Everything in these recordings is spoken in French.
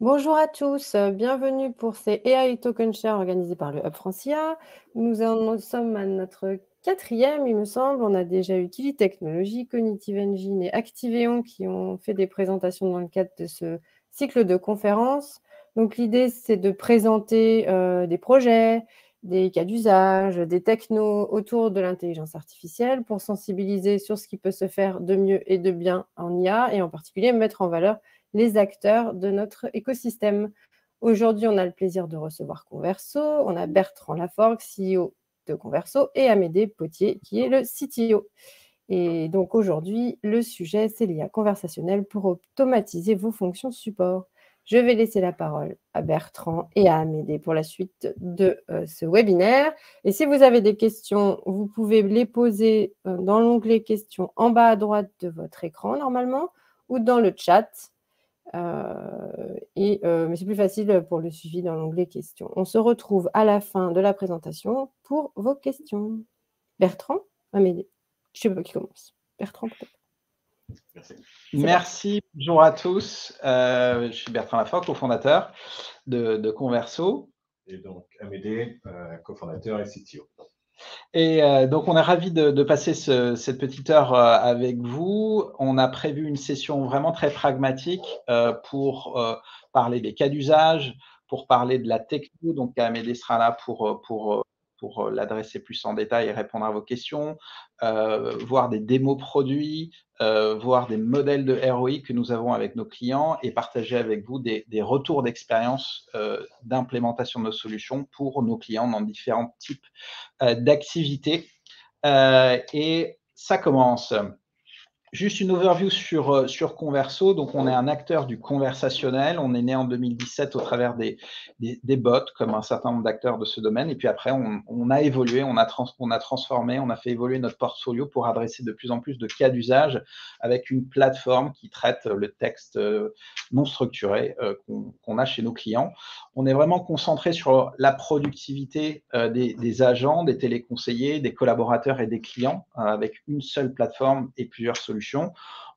Bonjour à tous, euh, bienvenue pour ces AI Token Share organisés par le Hub Francia. Nous en sommes à notre quatrième, il me semble. On a déjà eu Kili Technologies, Cognitive Engine et Activeon qui ont fait des présentations dans le cadre de ce cycle de conférences. Donc l'idée, c'est de présenter euh, des projets, des cas d'usage, des technos autour de l'intelligence artificielle pour sensibiliser sur ce qui peut se faire de mieux et de bien en IA et en particulier mettre en valeur les acteurs de notre écosystème. Aujourd'hui, on a le plaisir de recevoir Converso. On a Bertrand Laforgue, CEO de Converso, et Amédée Potier, qui est le CTO. Et donc aujourd'hui, le sujet, c'est l'IA conversationnelle pour automatiser vos fonctions support. Je vais laisser la parole à Bertrand et à Amédée pour la suite de euh, ce webinaire. Et si vous avez des questions, vous pouvez les poser euh, dans l'onglet questions en bas à droite de votre écran normalement ou dans le chat. Euh, et, euh, mais c'est plus facile pour le suivi dans l'onglet questions. On se retrouve à la fin de la présentation pour vos questions. Bertrand, Amédée. Je sais pas qui commence. Bertrand, peut-être. Merci. Merci. Bonjour à tous. Euh, je suis Bertrand Lafort, cofondateur de, de, Converso. Et donc Amédée, cofondateur et CTO. Et euh, donc, on est ravi de, passer ce, cette petite heure euh, avec vous. On a prévu une session vraiment très pragmatique euh, pour parler des cas d'usage, pour parler de la techno. Donc, Amédée sera là pour, pour l'adresser plus en détail et répondre à vos questions, euh, voir des démos produits, euh, voir des modèles de ROI que nous avons avec nos clients et partager avec vous des, retours d'expérience euh, d'implémentation de nos solutions pour nos clients dans différents types d'activités. et ça commence. Juste une overview sur, euh, sur Converso. Donc, on est un acteur du conversationnel. On est né en 2017 au travers des, des, bots, comme un certain nombre d'acteurs de ce domaine. Et puis après, on, a évolué, on a, trans, on a transformé, on a fait évoluer notre portfolio pour adresser de plus en plus de cas d'usage avec une plateforme qui traite le texte euh, non structuré euh, qu'on qu a chez nos clients. On est vraiment concentré sur la productivité euh, des, agents, des téléconseillers, des collaborateurs et des clients euh, avec une seule plateforme et plusieurs solutions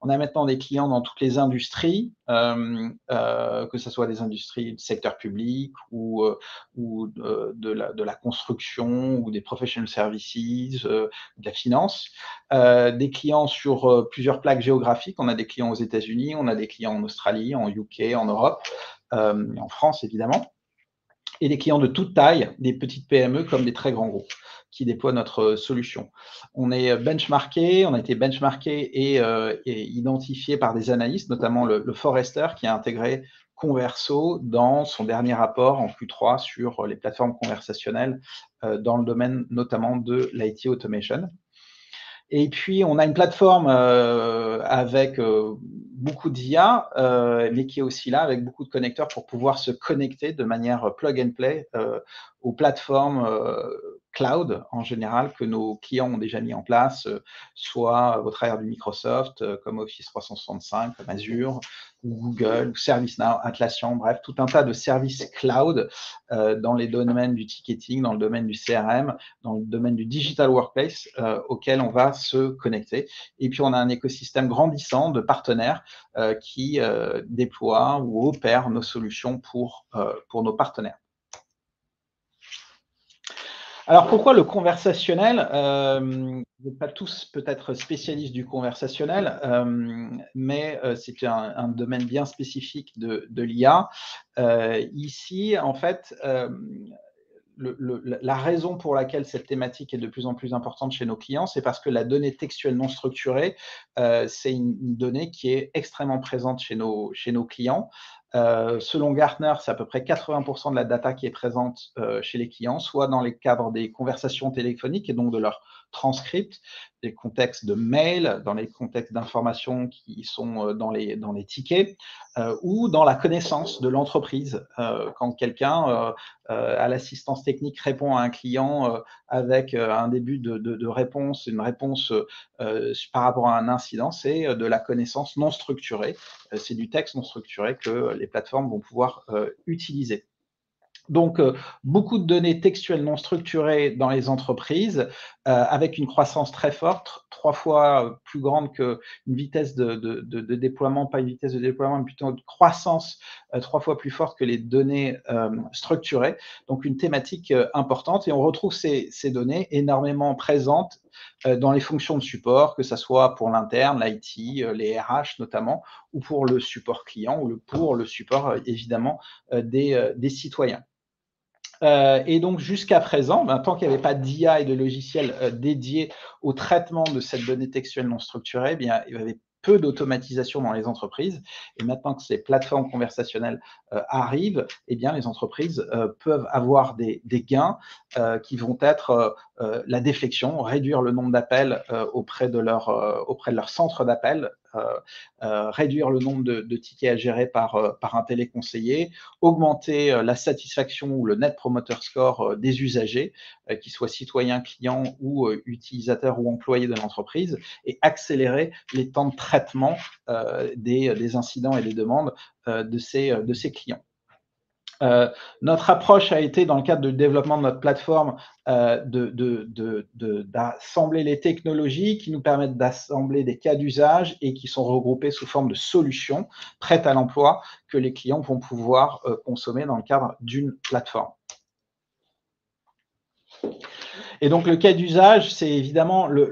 On a maintenant des clients dans toutes les industries, euh, euh, que ce soit des industries du secteur public ou, euh, de, la, construction ou des professional services, de la finance. Des clients sur plusieurs plaques géographiques. On a des clients aux États-Unis, on a des clients en Australie, en UK, en Europe, en France évidemment. Et des clients de toute taille, des petites PME comme des très grands groupes qui déploient notre solution. On est benchmarké, on a été benchmarké et, euh, et identifié par des analystes, notamment le, le, Forrester qui a intégré Converso dans son dernier rapport en Q3 sur les plateformes conversationnelles euh, dans le domaine notamment de l'IT automation. Et puis, on a une plateforme euh, avec euh, beaucoup d'IA, euh, mais qui est aussi là avec beaucoup de connecteurs pour pouvoir se connecter de manière plug and play euh, aux plateformes cloud en général que nos clients ont déjà mis en place, euh, soit au travers du Microsoft, euh, comme Office 365, comme Azure, ou Google, ou ServiceNow, Atlassian, bref, tout un tas de services cloud euh, dans les domaines du ticketing, dans le domaine du CRM, dans le domaine du digital workplace auquel on va se connecter. Et puis, on a un écosystème grandissant de partenaires qui déploient ou opèrent nos solutions pour, pour nos partenaires. Alors pourquoi le conversationnel euh, Vous n'êtes pas tous peut-être spécialistes du conversationnel, euh, mais euh, c'est un, domaine bien spécifique de, l'IA. Ici, en fait, la raison pour laquelle cette thématique est de plus en plus importante chez nos clients, c'est parce que la donnée textuelle non structurée, c'est une, donnée qui est extrêmement présente chez nos clients. Euh, selon Gartner, c'est à peu près 80% de la data qui est présente euh, chez les clients, soit dans les cadres des conversations téléphoniques et donc de leur transcript, des contextes de mail, dans les contextes d'information qui sont euh, dans les, dans les tickets, euh, ou dans la connaissance de l'entreprise. Euh, quand quelqu'un à l'assistance technique répond à un client avec un début de, de, réponse, une réponse par rapport à un incident, c'est de la connaissance non structurée. c'est du texte non structuré que les plateformes vont pouvoir utiliser. Donc, euh, beaucoup de données textuelles non structurées dans les entreprises, euh, avec une croissance très forte, trois fois euh, plus grande qu'une vitesse de, déploiement, pas une vitesse de déploiement, mais plutôt une croissance trois fois plus forte que les données structurées. Donc, une thématique importante. Et on retrouve ces, données énormément présentes dans les fonctions de support, que ce soit pour l'interne, l'IT, les RH notamment, ou pour le support client, ou pour le support évidemment des citoyens. Euh, et donc, jusqu'à présent, ben, tant qu'il n'y avait pas d'IA et de logiciels euh, dédiés au traitement de cette donnée textuelle non structurée, eh bien, il y avait peu d'automatisation dans les entreprises. Et maintenant que ces plateformes conversationnelles euh, arrivent, eh bien, les entreprises peuvent avoir des, gains qui vont être la déflexion, réduire le nombre d'appels auprès, de leur, auprès de leur centre d'appel réduire le nombre de, tickets à gérer par, euh, un téléconseiller, augmenter la satisfaction ou le net promoter score des usagers, qu'ils soient citoyens, clients ou utilisateurs ou employés de l'entreprise, et accélérer les temps de traitement des, incidents et des demandes de, de ces clients. Euh, notre approche a été, dans le cadre du développement de notre plateforme, euh, d'assembler les technologies qui nous permettent d'assembler des cas d'usage et qui sont regroupés sous forme de solutions prêtes à l'emploi que les clients vont pouvoir euh, consommer dans le cadre d'une plateforme. Et donc le cas d'usage, c'est évidemment le,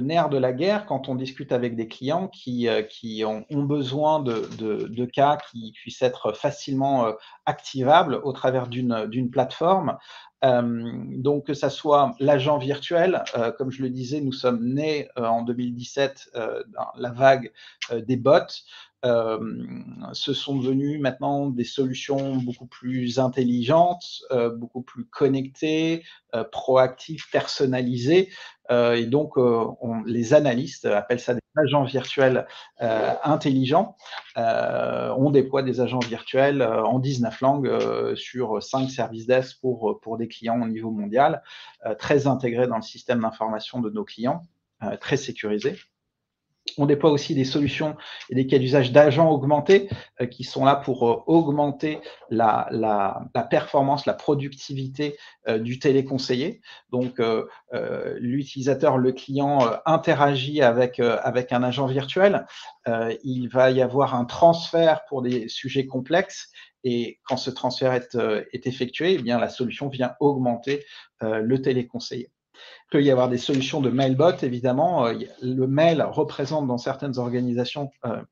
nerf de la guerre quand on discute avec des clients qui, euh, ont, besoin de, cas qui puissent être facilement euh, activables au travers d'une plateforme. Euh, donc que ça soit l'agent virtuel, comme je le disais, nous sommes nés en 2017 dans la vague des bots. Ce sont devenus maintenant des solutions beaucoup plus intelligentes, beaucoup plus connectées, proactives, personnalisées. et donc, les analystes appellent ça des agents virtuels intelligents. on déploie des agents virtuels en 19 langues sur 5 services desk pour des clients au niveau mondial, très intégrés dans le système d'information de nos clients, très sécurisés. On déploie aussi des solutions et des cas d'usage d'agents augmentés euh, qui sont là pour euh, augmenter la, performance, la productivité euh, du téléconseiller. Donc, l'utilisateur, le client interagit avec, avec un agent virtuel. il va y avoir un transfert pour des sujets complexes et quand ce transfert est, effectué, eh bien, la solution vient augmenter le téléconseiller. Peut y avoir des solutions de mailbot, évidemment. Euh, le mail représente dans certaines organisations euh,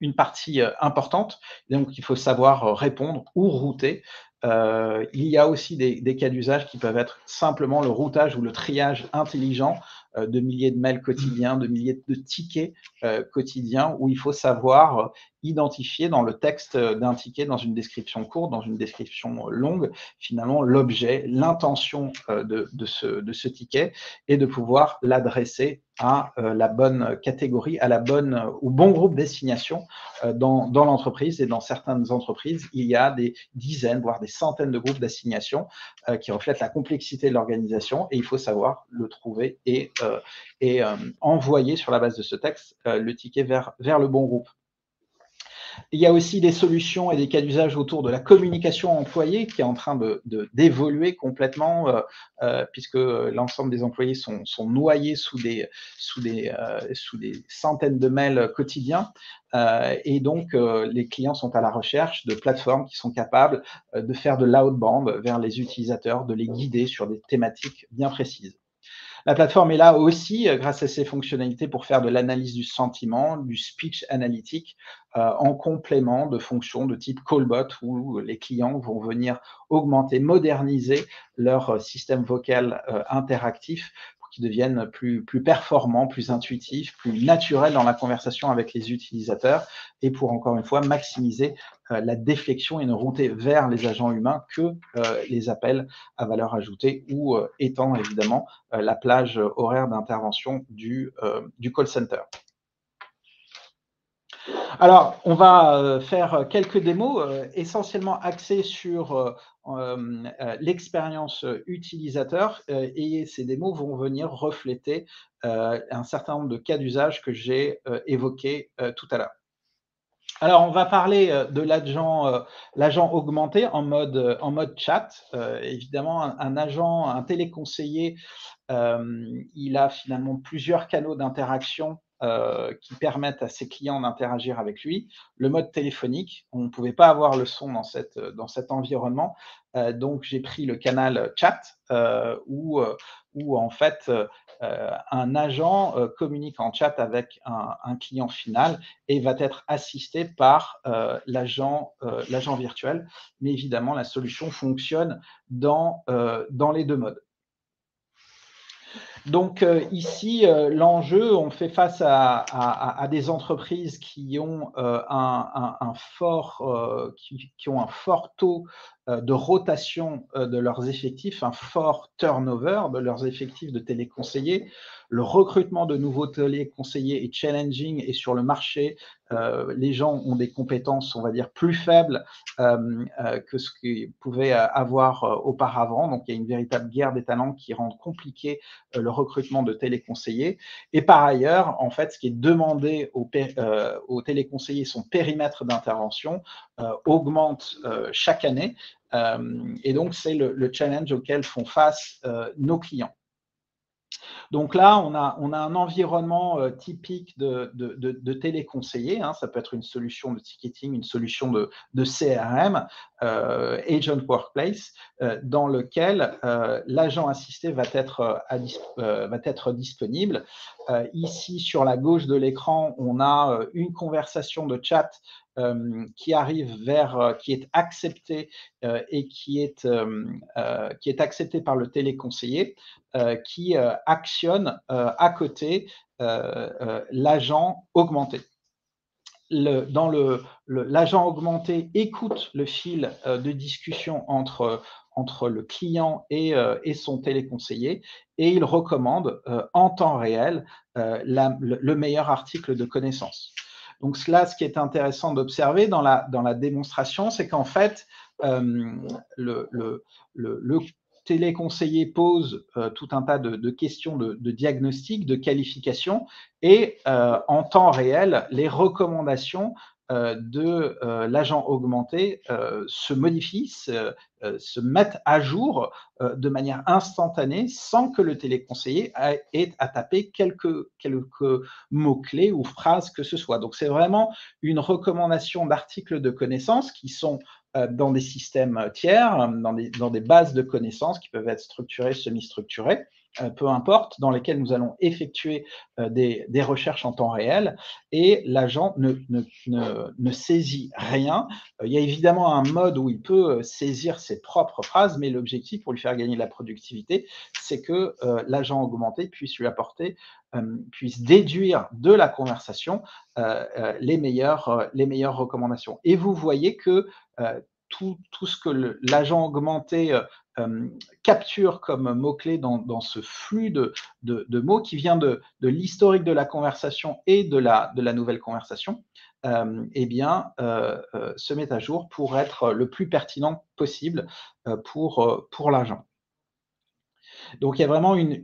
une partie euh, importante, donc il faut savoir répondre ou router. il y a aussi des cas d'usage qui peuvent être simplement le routage ou le triage intelligent de milliers de mails quotidiens, de milliers de tickets euh, quotidiens, où il faut savoir euh, identifier dans le texte d'un ticket, dans une description courte, dans une description longue, finalement l'objet, l'intention de, ce, ticket et de pouvoir l'adresser à la bonne catégorie, à la bonne, au bon groupe d'assignation dans, dans l'entreprise. Et dans certaines entreprises, il y a des dizaines, voire des centaines de groupes d'assignation qui reflètent la complexité de l'organisation et il faut savoir le trouver et euh, et euh, envoyer sur la base de ce texte euh, le ticket vers, vers le bon groupe. Il y a aussi des solutions et des cas d'usage autour de la communication employée qui est en train d'évoluer de, complètement puisque l'ensemble des employés sont, sont, noyés sous des, sous, des, sous des centaines de mails quotidiens. et donc, les clients sont à la recherche de plateformes qui sont capables de faire de l'outbound vers les utilisateurs, de les guider sur des thématiques bien précises. La plateforme est là aussi euh, grâce à ses fonctionnalités pour faire de l'analyse du sentiment, du speech analytique, euh, en complément de fonctions de type callbot où les clients vont venir augmenter, moderniser leur euh, système vocal interactif qui deviennent plus, plus performants, plus intuitifs, plus naturels dans la conversation avec les utilisateurs et pour encore une fois maximiser euh, la déflexion et ne router vers les agents humains que euh, les appels à valeur ajoutée ou euh, étant évidemment la plage horaire d'intervention du, du call center. Alors, on va faire quelques démos essentiellement axées sur l'expérience utilisateur et ces démos vont venir refléter un certain nombre de cas d'usage que j'ai évoqués tout à l'heure. Alors, on va parler de l'agent augmenté en mode, en mode chat. évidemment, un, agent, un téléconseiller, il a finalement plusieurs canaux d'interaction qui permettent à ses clients d'interagir avec lui. Le mode téléphonique, on ne pouvait pas avoir le son dans, dans cet environnement, donc j'ai pris le canal chat où, en fait un agent communique en chat avec un, client final et va être assisté par l'agent virtuel. Mais évidemment, la solution fonctionne dans les deux modes. Donc euh, ici, euh, l'enjeu, on fait face à, des entreprises qui ont, euh, un, fort, qui, ont un fort taux de rotation de leurs effectifs, un fort turnover de leurs effectifs de téléconseillers. Le recrutement de nouveaux téléconseillers est challenging et sur le marché, les gens ont des compétences, on va dire, plus faibles que ce qu'ils pouvaient avoir auparavant. Donc, il y a une véritable guerre des talents qui rend compliqué le recrutement de téléconseillers. Et par ailleurs, en fait, ce qui est demandé aux, aux téléconseillers, son périmètre d'intervention augmente chaque année. Et donc, c'est le, challenge auquel font face nos clients. Donc là, on a, on a un environnement euh, typique de, de, de, téléconseiller. Hein. ça peut être une solution de ticketing, une solution de, CRM, euh, Agent Workplace, euh, dans lequel l'agent assisté va être, va être disponible. ici, sur la gauche de l'écran, on a une conversation de chat qui arrive vers, qui est accepté et qui est, qui est accepté par le téléconseiller, qui actionne à côté l'agent augmenté. L'agent augmenté écoute le fil de discussion entre, entre le client et, et, son téléconseiller et il recommande en temps réel le meilleur article de connaissance. Donc là, ce qui est intéressant d'observer dans la, dans la démonstration, c'est qu'en fait, euh, le, le, téléconseiller pose euh, tout un tas de, questions de, diagnostic, de qualification, et euh, en temps réel, les recommandations de euh, l'agent augmenté euh, se modifient, se, mettent à jour de manière instantanée sans que le téléconseiller ait à taper quelques, mots-clés ou phrases que ce soit. Donc c'est vraiment une recommandation d'articles de connaissances qui sont dans des systèmes tiers, dans des, bases de connaissances qui peuvent être structurées, semi-structurées, euh, peu importe, dans lesquels nous allons effectuer euh, des, recherches en temps réel et l'agent ne, saisit rien. Euh, il y a évidemment un mode où il peut saisir ses propres phrases, mais l'objectif pour lui faire gagner de la productivité, c'est que l'agent augmenté puisse lui apporter, puisse déduire de la conversation les meilleures recommandations. Et vous voyez que tout, ce que l'agent augmenté euh, capture comme mot-clé dans, ce flux de, mots qui vient de, l'historique de la conversation et de la, nouvelle conversation, euh, eh bien, euh, se met à jour pour être le plus pertinent possible pour l'agent. Donc, il y a vraiment une,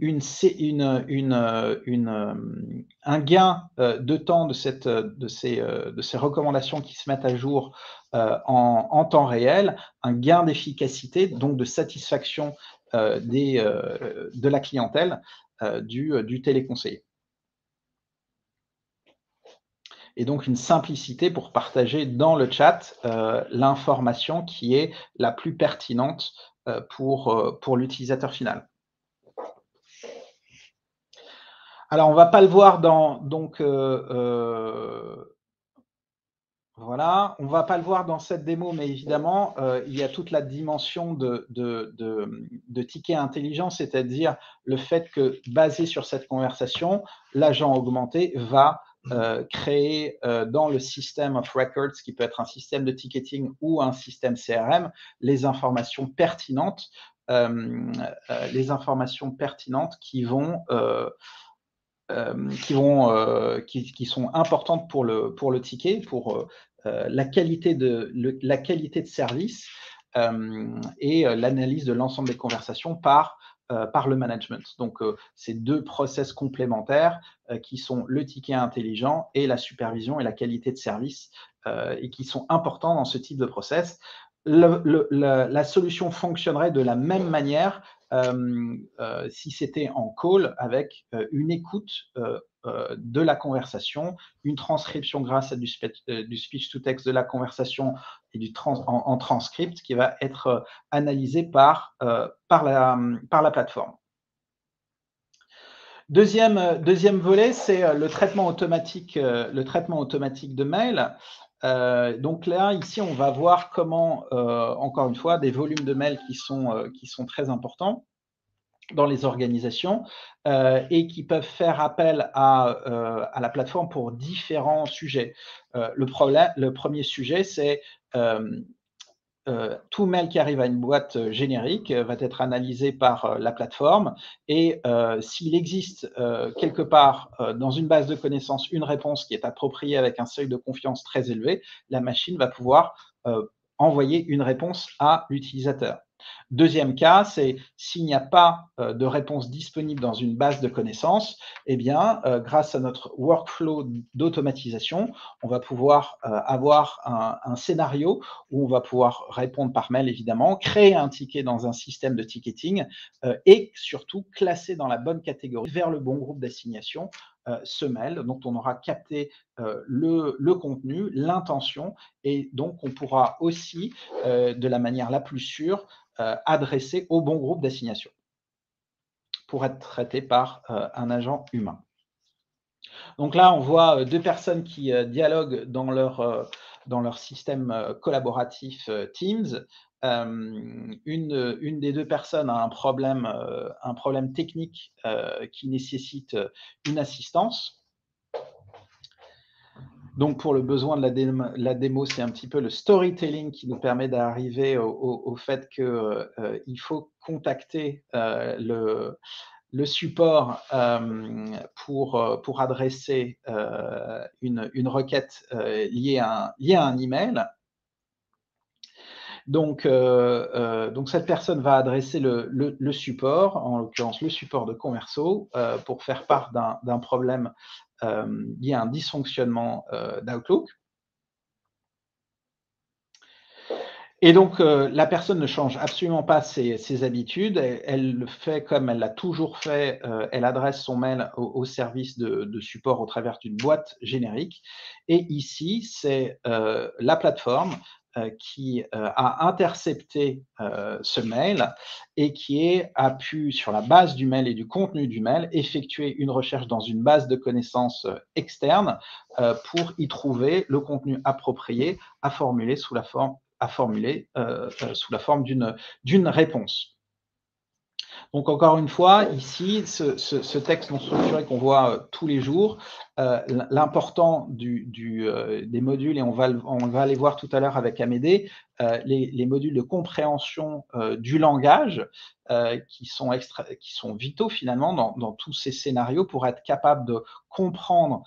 un gain de temps de, ces, recommandations qui se mettent à jour en, temps réel, un gain d'efficacité, donc de satisfaction de la clientèle du, téléconseiller. Et donc une simplicité pour partager dans le chat l'information qui est la plus pertinente pour l'utilisateur final. Alors, on ne va pas le voir dans euh, euh, va pas le voir dans cette démo, mais évidemment, euh, il y a toute la dimension de, ticket intelligent, c'est-à-dire le fait que, basé sur cette conversation, l'agent augmenté va créer dans le système of records, qui peut être un système de ticketing ou un système CRM, les informations pertinentes, les informations pertinentes qui vont qui, vont, euh, qui, sont importantes pour le, pour le ticket, pour euh, la, qualité de, la qualité de service et l'analyse de l'ensemble des conversations par par le management. Donc, c'est deux process complémentaires qui sont le ticket intelligent et la supervision et la qualité de service et qui sont importants dans ce type de process. La solution fonctionnerait de la même manière si c'était en call avec une écoute de la conversation, une transcription grâce à du, speech to text de la conversation et du en, transcript qui va être analysé par, par, la, par la plateforme. Deuxième, deuxième volet, c'est le traitement automatique, le traitement automatique de mail. Euh, donc là, ici, on va voir comment, euh, encore une fois, des volumes de mails qui sont, euh, qui sont très importants dans les organisations et qui peuvent faire appel à, la plateforme pour différents sujets. le premier sujet, c'est euh, tout mail qui arrive à une boîte euh, générique euh, va être analysé par la plateforme et s'il existe quelque part dans une base de connaissances une réponse qui est appropriée avec un seuil de confiance très élevé, la machine va pouvoir envoyer une réponse à l'utilisateur. Deuxième cas, c'est s'il n'y a pas euh, de réponse disponible dans une base de connaissances, eh bien, euh, grâce à notre workflow d'automatisation, on va pouvoir euh, avoir un, scénario où on va pouvoir répondre par mail, évidemment, créer un ticket dans un système de ticketing et surtout classer dans la bonne catégorie vers le bon groupe d'assignation ce mail dont on aura capté le, le, contenu, l'intention, et donc on pourra aussi, de la manière la plus sûre, euh, adressé au bon groupe d'assignation pour être traité par euh, un agent humain. Donc là, on voit euh, deux personnes qui dialoguent dans leur, dans leur système collaboratif Teams. Une, une, des deux personnes a un problème, problème technique qui nécessite une assistance. Donc, pour le besoin de la, démo, c'est un petit peu le storytelling qui nous permet d'arriver au, fait qu'il euh, faut contacter euh, le, support euh, pour, adresser une, requête liée, à un, à un email. Donc, donc, cette personne va adresser le, support, en l'occurrence le support de Converso, pour faire part d'un problème euh, y a un dysfonctionnement euh, d'Outlook. Et donc, euh, la personne ne change absolument pas ses, habitudes. Elle, le fait comme elle l'a toujours fait. elle adresse son mail au, service de, support au travers d'une boîte générique. Et ici, c'est la plateforme euh, qui euh, a intercepté euh, ce mail et qui a pu, sur la base du mail et du contenu du mail, effectuer une recherche dans une base de connaissances externe pour y trouver le contenu approprié à formuler sous la forme, à formuler, sous la forme d'une réponse. Donc encore une fois, ici, ce, texte non structuré qu'on voit euh, tous les jours, euh, l'important euh, des modules, et on va, on voir tout à l'heure avec Amédée, les, modules de compréhension du langage qui, sont extra, qui sont vitaux finalement dans, dans, tous ces scénarios pour être capable de comprendre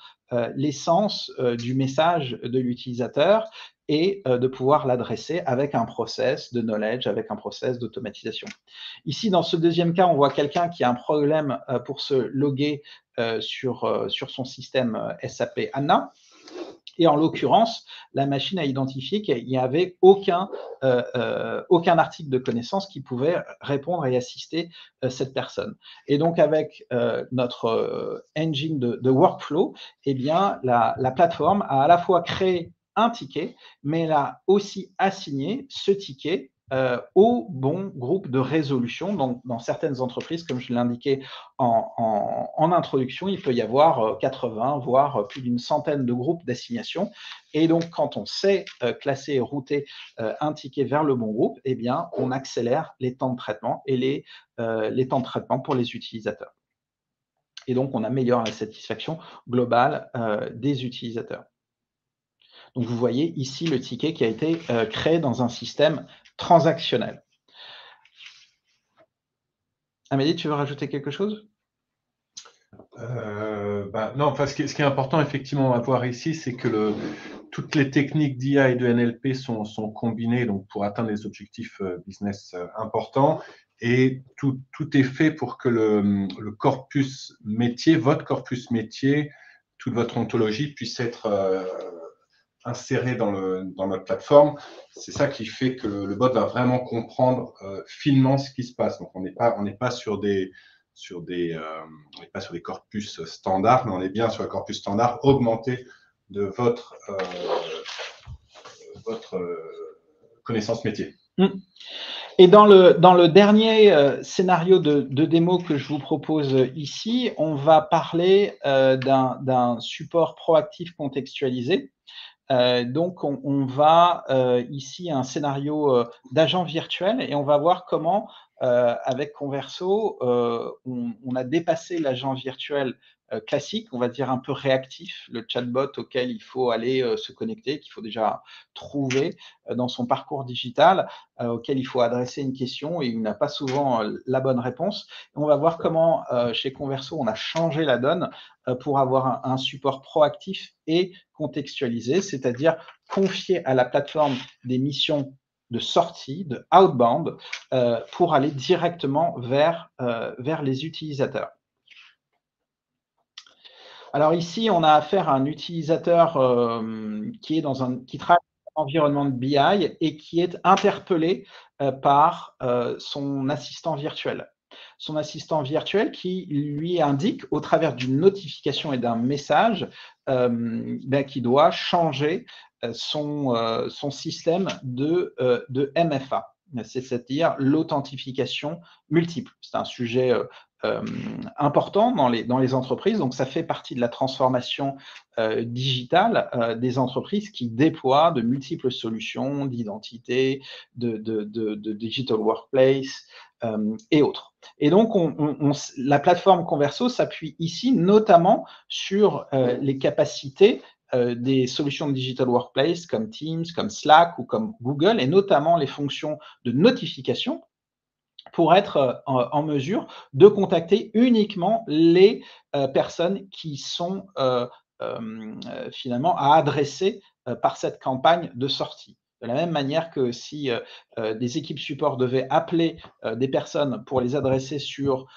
l'essence du message de l'utilisateur et euh, de pouvoir l'adresser avec un process de knowledge, avec un process d'automatisation. Ici, dans ce deuxième cas, on voit quelqu'un qui a un problème euh, pour se loguer euh, sur, sur son système SAP ANA. Et en l'occurrence, la machine a identifié qu'il n'y avait aucun, aucun article de connaissance qui pouvait répondre et assister cette personne. Et donc, avec notre engine de, workflow, eh bien, la, la plateforme a à la fois créé un ticket, mais elle a aussi assigné ce ticket euh, au bon groupe de résolution. Donc, dans certaines entreprises, comme je l'indiquais en, en, introduction, il peut y avoir 80, euh, voire plus d'une centaine de groupes d'assignation. Et donc, quand on sait euh, classer et router un ticket vers le bon groupe, eh bien, on accélère les temps de traitement et les, les temps de traitement pour les utilisateurs. Et donc, on améliore la satisfaction globale des utilisateurs. Donc, vous voyez ici le ticket qui a été euh, créé dans un système transactionnel. Amélie, tu veux rajouter quelque chose? Euh, bah, non, parce que ce qui est important effectivement à voir ici, c'est que toutes les techniques d'IA et de NLP sont, combinées donc, pour atteindre des objectifs euh, business importants. et tout, est fait pour que le, corpus métier, votre corpus métier, toute votre ontologie puisse être insérée dans, notre plateforme. C'est ça qui fait que le bot va vraiment comprendre euh, finement ce qui se passe. Donc, on n'est pas, sur des euh, corpus standards, mais on est bien sur un corpus standard augmenté de votre, euh, votre connaissance métier. Mm. Et dans le, dernier euh, scénario de, démo que je vous propose ici, on va parler euh, d'un support proactif contextualisé. Euh, donc, on, va euh, ici un scénario euh, d'agent virtuel et on va voir comment, avec Converso, on, a dépassé l'agent virtuel euh, classique, on va dire un peu réactif, le chatbot auquel il faut aller euh, se connecter, qu'il faut déjà trouver euh, dans son parcours digital, auquel il faut adresser une question et il n'a pas souvent la bonne réponse. on va voir comment chez Converso, on a changé la donne pour avoir un, support proactif et contextualisé, c'est-à-dire confier à la plateforme des missions de sortie, de outbound, pour aller directement vers, vers les utilisateurs. Alors ici, on a affaire à un utilisateur euh, qui, est dans un, qui travaille dans un environnement de BI et qui est interpellé euh, par euh, son assistant virtuel. Son assistant virtuel qui lui indique au travers d'une notification et d'un message ben, qu'il doit changer son, système de, MFA c'est-à-dire l'authentification multiple. C'est un sujet important dans les, entreprises. Donc, ça fait partie de la transformation euh, digitale euh, des entreprises qui déploient de multiples solutions d'identité, de, digital workplace et autres. Et donc, on, on, la plateforme Converso s'appuie ici notamment sur les capacités des solutions de digital workplace comme Teams, comme Slack ou comme Google, et notamment les fonctions de notification pour être euh, en, mesure de contacter uniquement les euh, personnes qui sont euh, finalement à adresser par cette campagne de sortie. De la même manière que si euh, euh, des équipes support devaient appeler euh, des personnes pour les adresser sur,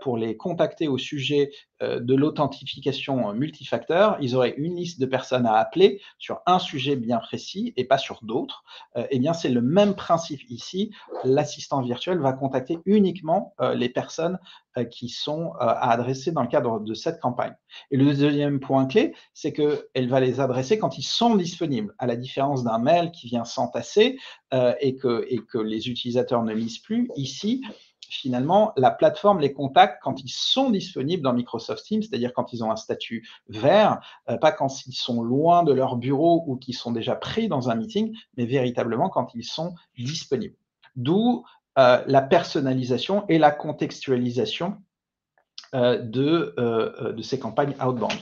pour les contacter au sujet de l'authentification multifacteur, ils auraient une liste de personnes à appeler sur un sujet bien précis et pas sur d'autres. eh bien, c'est le même principe ici. L'assistant virtuel va contacter uniquement les personnes qui sont à adresser dans le cadre de cette campagne. Et le deuxième point clé, c'est qu'elle va les adresser quand ils sont disponibles, à la différence d'un mail qui vient s'entasser euh, et, que, les utilisateurs ne lisent plus. Ici, finalement, la plateforme les contacte quand ils sont disponibles dans Microsoft Teams, c'est-à-dire quand ils ont un statut vert, euh, pas quand ils sont loin de leur bureau ou qu'ils sont déjà pris dans un meeting, mais véritablement quand ils sont disponibles. D'où euh, la personnalisation et la contextualisation euh, de, euh, de, ces campagnes outbound.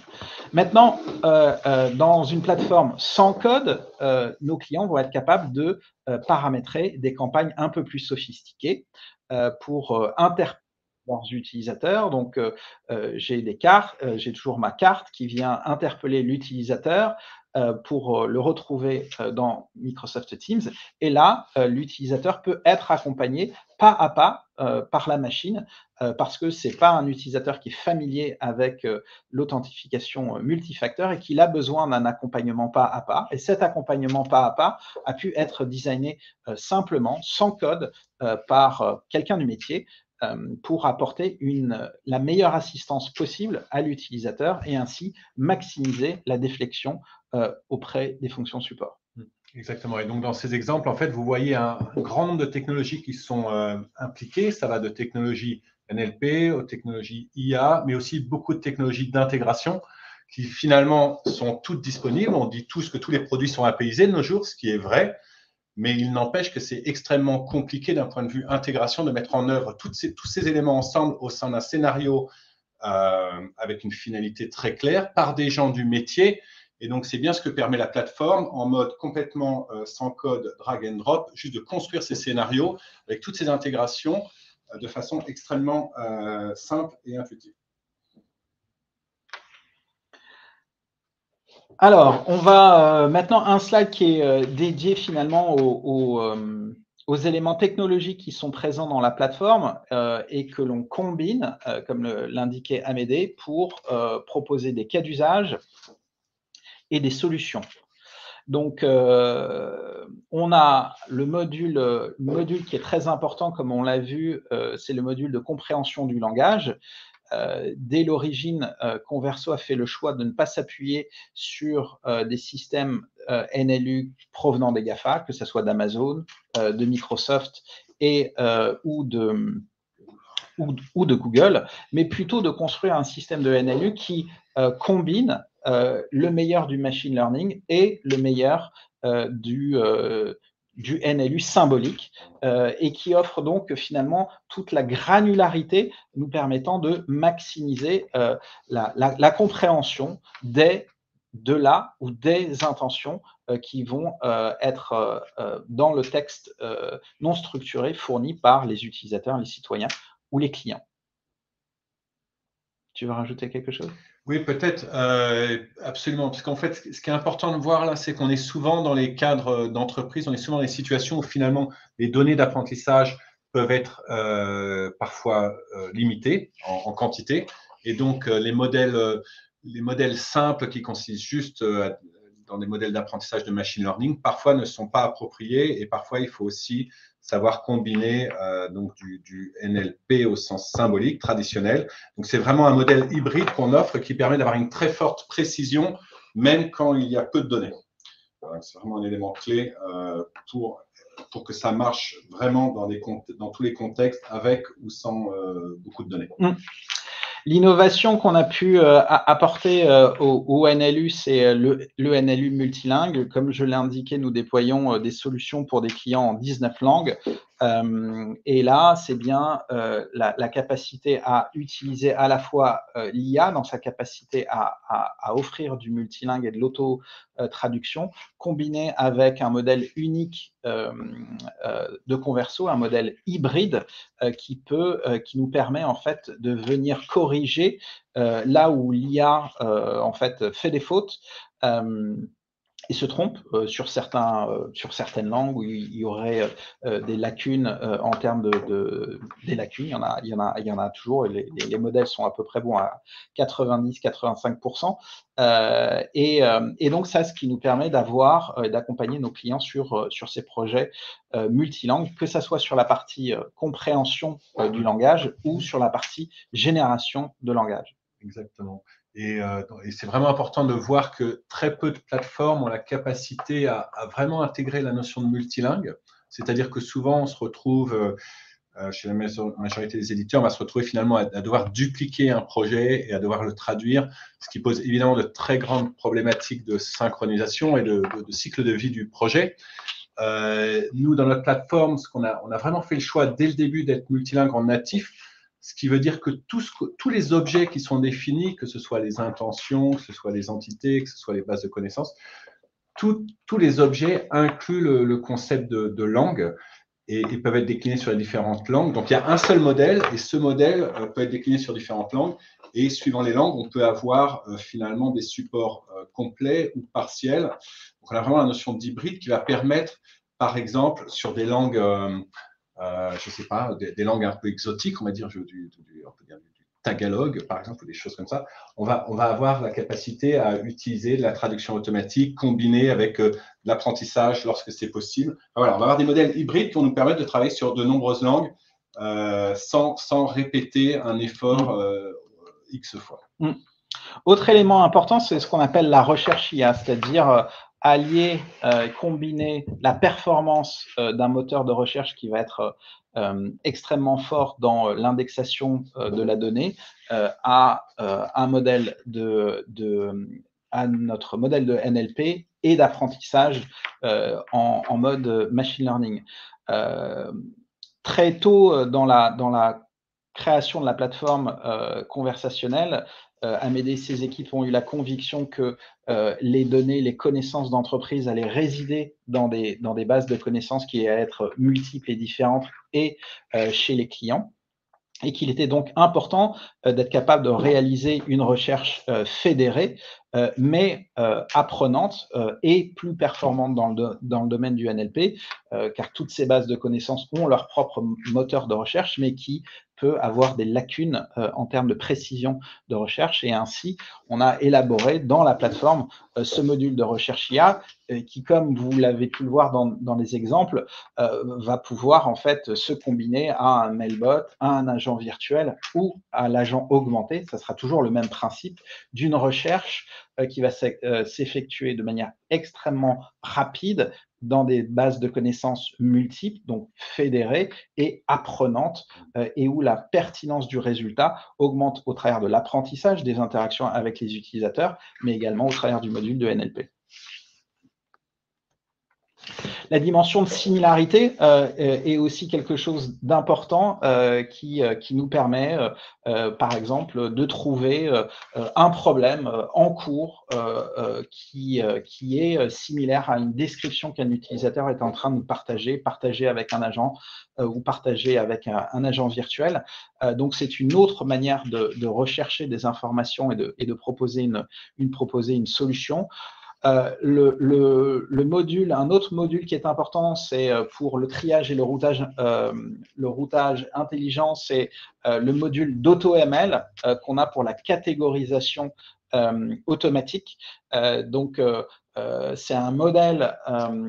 Maintenant, dans une plateforme sans code, nos clients vont être capables de paramétrer des campagnes un peu plus sophistiquées pour interpréter leurs utilisateurs. Donc, j'ai des cartes, j'ai toujours ma carte qui vient interpeller l'utilisateur pour le retrouver dans Microsoft Teams. Et là, l'utilisateur peut être accompagné pas à pas par la machine euh, parce que ce n'est pas un utilisateur qui est familier avec euh, l'authentification euh, multifacteur et qu'il a besoin d'un accompagnement pas à pas. Et cet accompagnement pas à pas a pu être designé simplement, sans code, par quelqu'un du métier pour apporter la meilleure assistance possible à l'utilisateur et ainsi maximiser la déflexion auprès des fonctions support. Mmh, exactement. Et donc, dans ces exemples, en fait, vous voyez un grand nombre de technologies qui sont impliquées. Ça va de technologies NLP, aux technologies IA, mais aussi beaucoup de technologies d'intégration qui finalement sont toutes disponibles. On dit tous que tous les produits sont apaisés de nos jours, ce qui est vrai, mais il n'empêche que c'est extrêmement compliqué d'un point de vue intégration de mettre en œuvre tous ces éléments ensemble au sein d'un scénario euh, avec une finalité très claire par des gens du métier. Et donc, c'est bien ce que permet la plateforme en mode complètement euh, sans code, drag and drop, juste de construire ces scénarios avec toutes ces intégrations de façon extrêmement euh, simple et intuitive. Alors, on va euh, maintenant un slide qui est euh, dédié finalement au, aux éléments technologiques qui sont présents dans la plateforme et que l'on combine, comme l'indiquait Amédée, pour proposer des cas d'usage et des solutions. Donc, on a le module, le module qui est très important, comme on l'a vu, c'est le module de compréhension du langage. Euh, dès l'origine, euh, Converso a fait le choix de ne pas s'appuyer sur euh, des systèmes NLU provenant des GAFA, que ce soit d'Amazon, de Microsoft et, ou, de Google, mais plutôt de construire un système de NLU qui combine le meilleur du machine learning et le meilleur du, du NLU symbolique euh, et qui offre donc finalement toute la granularité nous permettant de maximiser euh, la, compréhension des de là ou des intentions euh, qui vont être dans le texte non structuré fourni par les utilisateurs, les citoyens ou les clients. Tu veux rajouter quelque chose? Oui, peut-être, euh, absolument. Parce qu'en fait, ce qui est important de voir là, c'est qu'on est souvent dans les cadres d'entreprise, on est souvent dans les situations où finalement les données d'apprentissage peuvent être euh, parfois euh, limitées en, quantité. Et donc, les, modèles, les modèles simples qui consistent juste dans des modèles d'apprentissage de machine learning, parfois ne sont pas appropriés et parfois il faut aussi savoir combiner euh, donc du, NLP au sens symbolique traditionnel. Donc c'est vraiment un modèle hybride qu'on offre qui permet d'avoir une très forte précision même quand il y a peu de données. C'est vraiment un élément clé euh, pour, que ça marche vraiment dans, tous les contextes avec ou sans euh, beaucoup de données. Mmh. L'innovation qu'on a pu euh, apporter euh, au, NLU, c'est euh, le, NLU multilingue. Comme je l'ai indiqué, nous déployons des solutions pour des clients en 19 langues. Et là, c'est bien la, capacité à utiliser à la fois l'IA dans sa capacité à, à, offrir du multilingue et de l'auto-traduction, combiné avec un modèle unique de Converso, un modèle hybride qui peut, qui nous permet en fait de venir corriger là où l'IA en fait fait des fautes il se trompe euh, sur, certains, euh, sur certaines langues où il y aurait euh, des lacunes en termes de, des lacunes. Il y en a, il y en a, il y en a toujours. Et les, les, modèles sont à peu près bons à 90-85%. Et, et, donc, ça, ce qui nous permet d'avoir, d'accompagner nos clients sur, sur ces projets multilangues, que ce soit sur la partie compréhension du langage ou sur la partie génération de langage. Exactement. Euh, et, c'est vraiment important de voir que très peu de plateformes ont la capacité à, vraiment intégrer la notion de multilingue. C'est-à-dire que souvent, on se retrouve, euh, euh, chez la majorité des éditeurs, on va se retrouver finalement à, devoir dupliquer un projet et à devoir le traduire, ce qui pose évidemment de très grandes problématiques de synchronisation et de, cycle de vie du projet. nous, dans notre plateforme, ce qu'on a, on a vraiment fait le choix dès le début d'être multilingue en natif ce qui veut dire que tous, les objets qui sont définis, que ce soit les intentions, que ce soit les entités, que ce soit les bases de connaissances, tous les objets incluent le, concept de, langue et, peuvent être déclinés sur les différentes langues. Donc il y a un seul modèle et ce modèle euh, peut être décliné sur différentes langues. Et suivant les langues, on peut avoir euh, finalement des supports euh, complets ou partiels. Donc on a vraiment la notion d'hybride qui va permettre, par exemple, sur des langues je ne sais pas, des, langues un peu exotiques, on va dire, du, du, on peut dire du, tagalog, par exemple, ou des choses comme ça, on va, on va avoir la capacité à utiliser la traduction automatique combinée avec euh, l'apprentissage lorsque c'est possible. voilà, on va avoir des modèles hybrides qui vont nous permettre de travailler sur de nombreuses langues euh, sans, sans, répéter un effort X fois. Mm. Autre élément important, c'est ce qu'on appelle la recherche IA, c'est-à-dire allier, euh, combiner la performance euh, d'un moteur de recherche qui va être euh, extrêmement fort dans l'indexation de la donnée à un modèle de, à notre modèle de NLP et d'apprentissage en, en, mode machine learning. très tôt dans la, dans la création de la plateforme conversationnelle, euh, Amédée et ses équipes ont eu la conviction que euh, les données, les connaissances d'entreprise allaient résider dans des, dans des bases de connaissances qui allaient être multiples et différentes et euh, chez les clients et qu'il était donc important d'être capable de réaliser une recherche fédérée mais apprenante et plus performante dans le, dans le domaine du NLP, car toutes ces bases de connaissances ont leur propre moteur de recherche, mais qui peut avoir des lacunes euh, en termes de précision de recherche. Et ainsi, on a élaboré dans la plateforme euh, ce module de recherche IA euh, qui, comme vous l'avez pu le voir dans, dans les exemples, va pouvoir en fait se combiner à un mailbot, à un agent virtuel ou à l'agent augmenté. Ça sera toujours le même principe d'une recherche qui va s'effectuer de manière extrêmement rapide, dans des bases de connaissances multiples, donc fédérées et apprenantes, euh, et où la pertinence du résultat augmente au travers de l'apprentissage des interactions avec les utilisateurs, mais également au travers du module de NLP. La dimension de similarité euh, est aussi quelque chose d'important euh, qui, euh, qui, nous permet, par exemple, de trouver un problème en cours qui, qui est similaire à une description qu'un utilisateur est en train de partager, partager avec un agent ou partager avec un, agent virtuel. donc, c'est une autre manière de, de, rechercher des informations et de, et de proposer, une, une, proposer une solution. Euh, le, module, un autre module qui est important, c'est euh, pour le triage et le routage, euh, intelligent, c'est le module d'AutoML qu'on a pour la catégorisation automatique. donc, c'est un modèle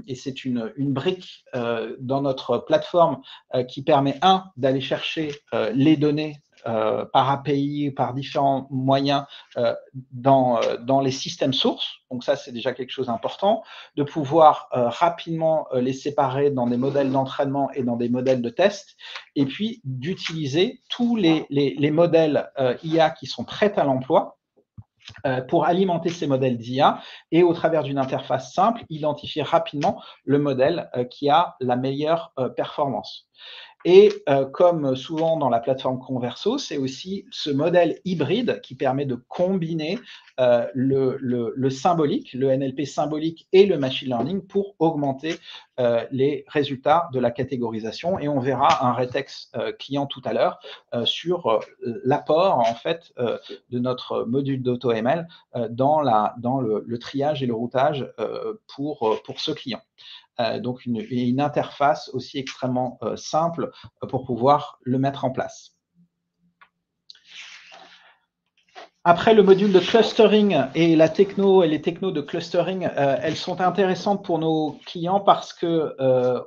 et c'est une, brique dans notre plateforme qui permet, un, d'aller chercher les données euh, par API, par différents moyens euh, dans, euh, dans les systèmes sources. Donc ça, c'est déjà quelque chose d'important. De pouvoir rapidement les séparer dans des modèles d'entraînement et dans des modèles de test. Et puis d'utiliser tous les, les, les modèles IA qui sont prêts à l'emploi pour alimenter ces modèles d'IA et au travers d'une interface simple, identifier rapidement le modèle qui a la meilleure performance. Et euh, comme souvent dans la plateforme Converso, c'est aussi ce modèle hybride qui permet de combiner euh, le, symbolique, le NLP symbolique et le machine learning pour augmenter euh, les résultats de la catégorisation. Et on verra un rétex client tout à l'heure sur l'apport en fait de notre module d'AutoML dans, le, triage et le routage pour ce client. Euh, donc une, interface aussi extrêmement euh, simple euh, pour pouvoir le mettre en place. Après, le module de clustering et la techno et les technos de clustering, elles sont intéressantes pour nos clients parce que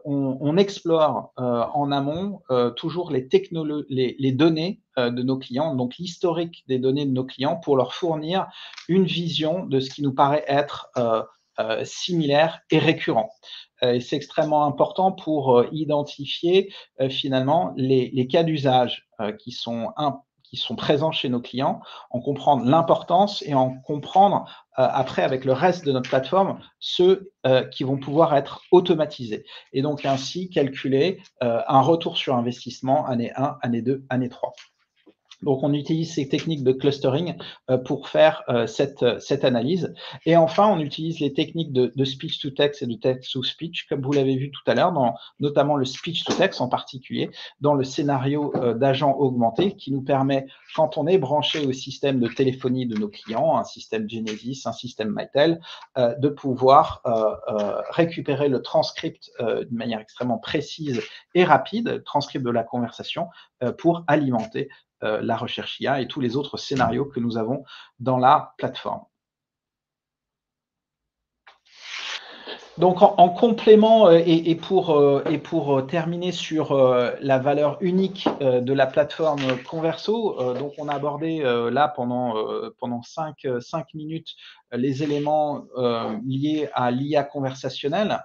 on, explore en amont toujours les données de nos clients, donc l'historique des données de nos clients pour leur fournir une vision de ce qui nous paraît être similaire et récurrent. Euh, c'est extrêmement important pour euh, identifier euh, finalement les, cas d'usage qui sont présents chez nos clients, en comprendre l'importance et en comprendre après avec le reste de notre plateforme ceux qui vont pouvoir être automatisés. Et donc ainsi calculer un retour sur investissement année 1, année 2, année 3. Donc, on utilise ces techniques de clustering euh, pour faire euh, cette, euh, cette analyse. Et enfin, on utilise les techniques de, de speech to text et de text to speech, comme vous l'avez vu tout à l'heure, notamment le speech to text en particulier, dans le scénario d'agent augmenté qui nous permet, quand on est branché au système de téléphonie de nos clients, un système Genesis, un système Mytel, de pouvoir récupérer le transcript de manière extrêmement précise et rapide, le transcript de la conversation, pour alimenter euh, la recherche IA et tous les autres scénarios que nous avons dans la plateforme. Donc en, complément euh, et, pour, euh, terminer sur la valeur unique de la plateforme Converso, donc on a abordé là pendant, pendant 5, 5 minutes les éléments liés à l'IA conversationnelle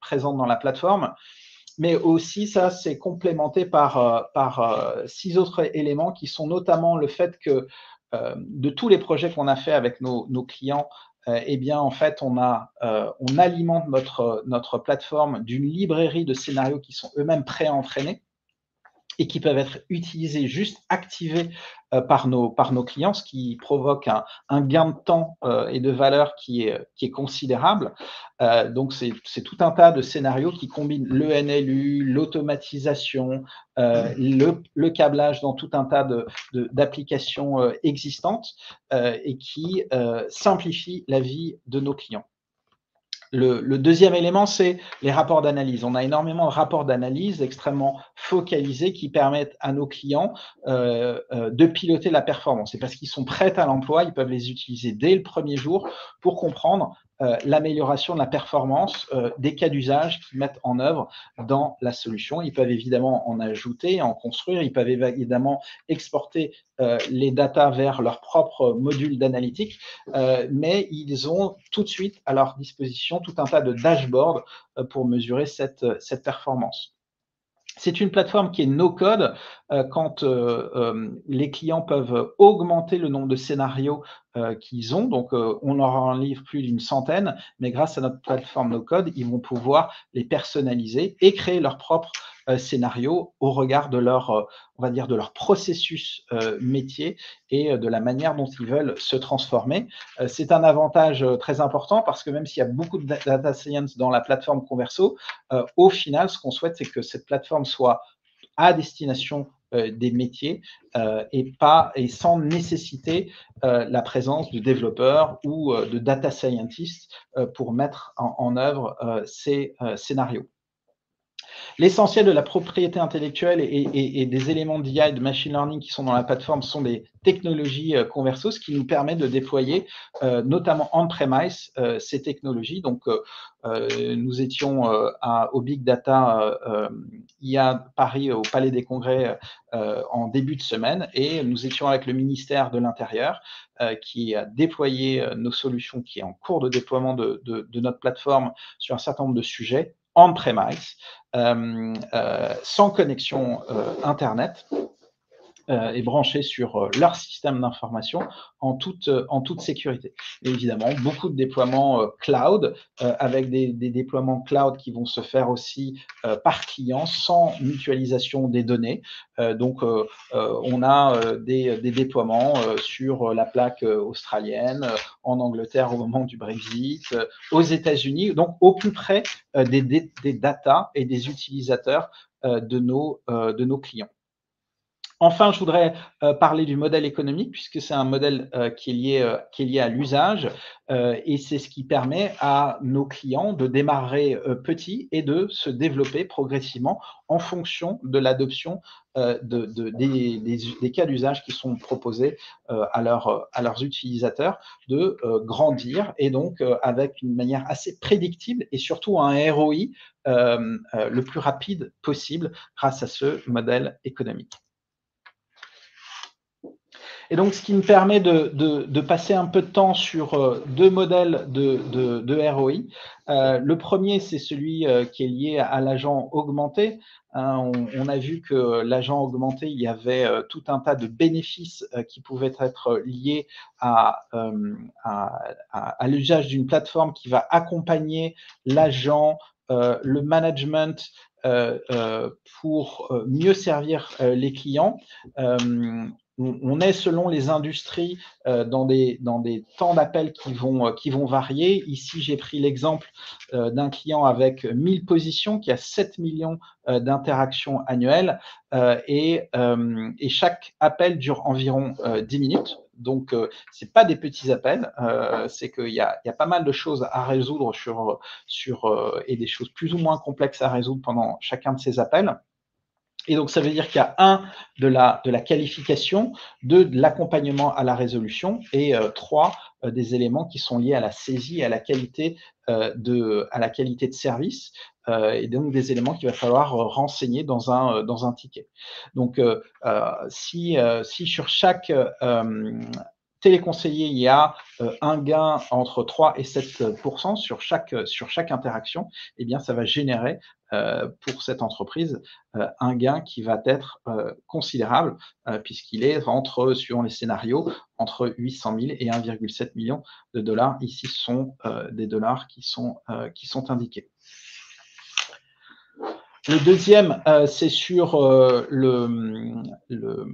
présente dans la plateforme mais aussi ça, c'est complémenté par, euh, euh, six autres éléments qui sont notamment le fait que euh, de tous les projets qu'on a fait avec nos, clients, eh bien, en fait, on, alimente notre, notre plateforme d'une librairie de scénarios qui sont eux-mêmes pré-entraînés. Et qui peuvent être utilisés, juste activés euh, par, nos, par nos clients, ce qui provoque un, un gain de temps euh, et de valeur qui est, qui est considérable. Euh, donc, c'est tout un tas de scénarios qui combinent le NLU, l'automatisation, le, le, câblage dans tout un tas d'applications de, existantes et qui simplifient la vie de nos clients. Le, deuxième élément, c'est les rapports d'analyse. On a énormément de rapports d'analyse extrêmement focalisés qui permettent à nos clients euh, euh, de piloter la performance. Et parce qu'ils sont prêts à l'emploi, ils peuvent les utiliser dès le premier jour pour comprendre euh, l'amélioration de la performance euh, des cas d'usage qu'ils mettent en œuvre dans la solution. Ils peuvent évidemment en ajouter, en construire, ils peuvent évidemment exporter euh, les datas vers leur propre module d'analytique, mais ils ont tout de suite à leur disposition tout un tas de dashboards pour mesurer cette, cette performance. C'est une plateforme qui est no-code quand les clients peuvent augmenter le nombre de scénarios euh, qu'ils ont. Donc, euh, on leur en livre plus d'une centaine, mais grâce à notre plateforme No Code, ils vont pouvoir les personnaliser et créer leur propre euh, scénario au regard de leur, on va dire, de leur processus métier et de la manière dont ils veulent se transformer. C'est un avantage très important parce que même s'il y a beaucoup de data science dans la plateforme Converso, au final, ce qu'on souhaite, c'est que cette plateforme soit à destination euh, des métiers euh, et, pas, et sans nécessiter euh, la présence de développeurs ou de data scientists pour mettre en œuvre ces scénarios. L'essentiel de la propriété intellectuelle et, des éléments d'IA et de machine learning qui sont dans la plateforme sont des technologies euh, Converso, ce qui nous permet de déployer, euh, notamment on-premise, euh, ces technologies. Donc, nous étions au Big Data IA Paris, au Palais des Congrès, en début de semaine, et nous étions avec le ministère de l'Intérieur, qui a déployé nos solutions, qui est en cours de déploiement de, notre plateforme sur un certain nombre de sujets on-premise, euh, euh, sans connexion Internet et branchés sur leur système d'information en toute, en toute sécurité. évidemment, beaucoup de déploiements cloud, avec des, déploiements cloud qui vont se faire aussi par client sans mutualisation des données. donc, on a des, des, déploiements sur la plaque australienne, en Angleterre au moment du Brexit, aux États-Unis, donc au plus près des, des, des data et des utilisateurs de nos, de nos clients. Enfin, je voudrais euh, parler du modèle économique, puisque c'est un modèle euh, qui, est lié, euh, qui est lié à l'usage, et c'est ce qui permet à nos clients de démarrer petit et de se développer progressivement en fonction de l'adoption de, des, cas d'usage qui sont proposés à, à, leurs utilisateurs, de grandir, et donc avec une manière assez prédictible et surtout un ROI le plus rapide possible grâce à ce modèle économique. Et donc, ce qui me permet de, passer un peu de temps sur euh, deux modèles de, ROI. Euh, le premier, c'est celui euh, qui est lié à, l'agent augmenté. Hein. on, a vu que l'agent augmenté, il y avait tout un tas de bénéfices qui pouvaient être liés à, à l'usage d'une plateforme qui va accompagner l'agent, le management pour mieux servir les clients on est selon les industries euh, dans, des, temps d'appel qui vont, euh, qui vont varier. Ici, j'ai pris l'exemple euh, d'un client avec 1000 positions qui a 7 millions d'interactions annuelles et, chaque appel dure environ 10 minutes. Donc, ce n'est pas des petits appels, c'est qu'il y, y a, pas mal de choses à résoudre et des choses plus ou moins complexes à résoudre pendant chacun de ces appels. Et donc, ça veut dire qu'il y a un de la, de la qualification, deux de l'accompagnement à la résolution et euh, trois euh, des éléments qui sont liés à la saisie à la qualité, euh, de, à la qualité de service. et donc des éléments qu'il va falloir renseigner dans un, dans un ticket. Donc, si, si sur chaque téléconseiller, il y a euh, un gain entre 3 et 7 sur chaque, sur chaque interaction, eh bien, ça va générer euh, pour cette entreprise euh, un gain qui va être considérable puisqu'il est entre, suivant les scénarios, entre 800 000 et 1,7 million de dollars. Ici, ce sont des dollars qui sont, qui sont indiqués. Le deuxième, c'est sur le, le,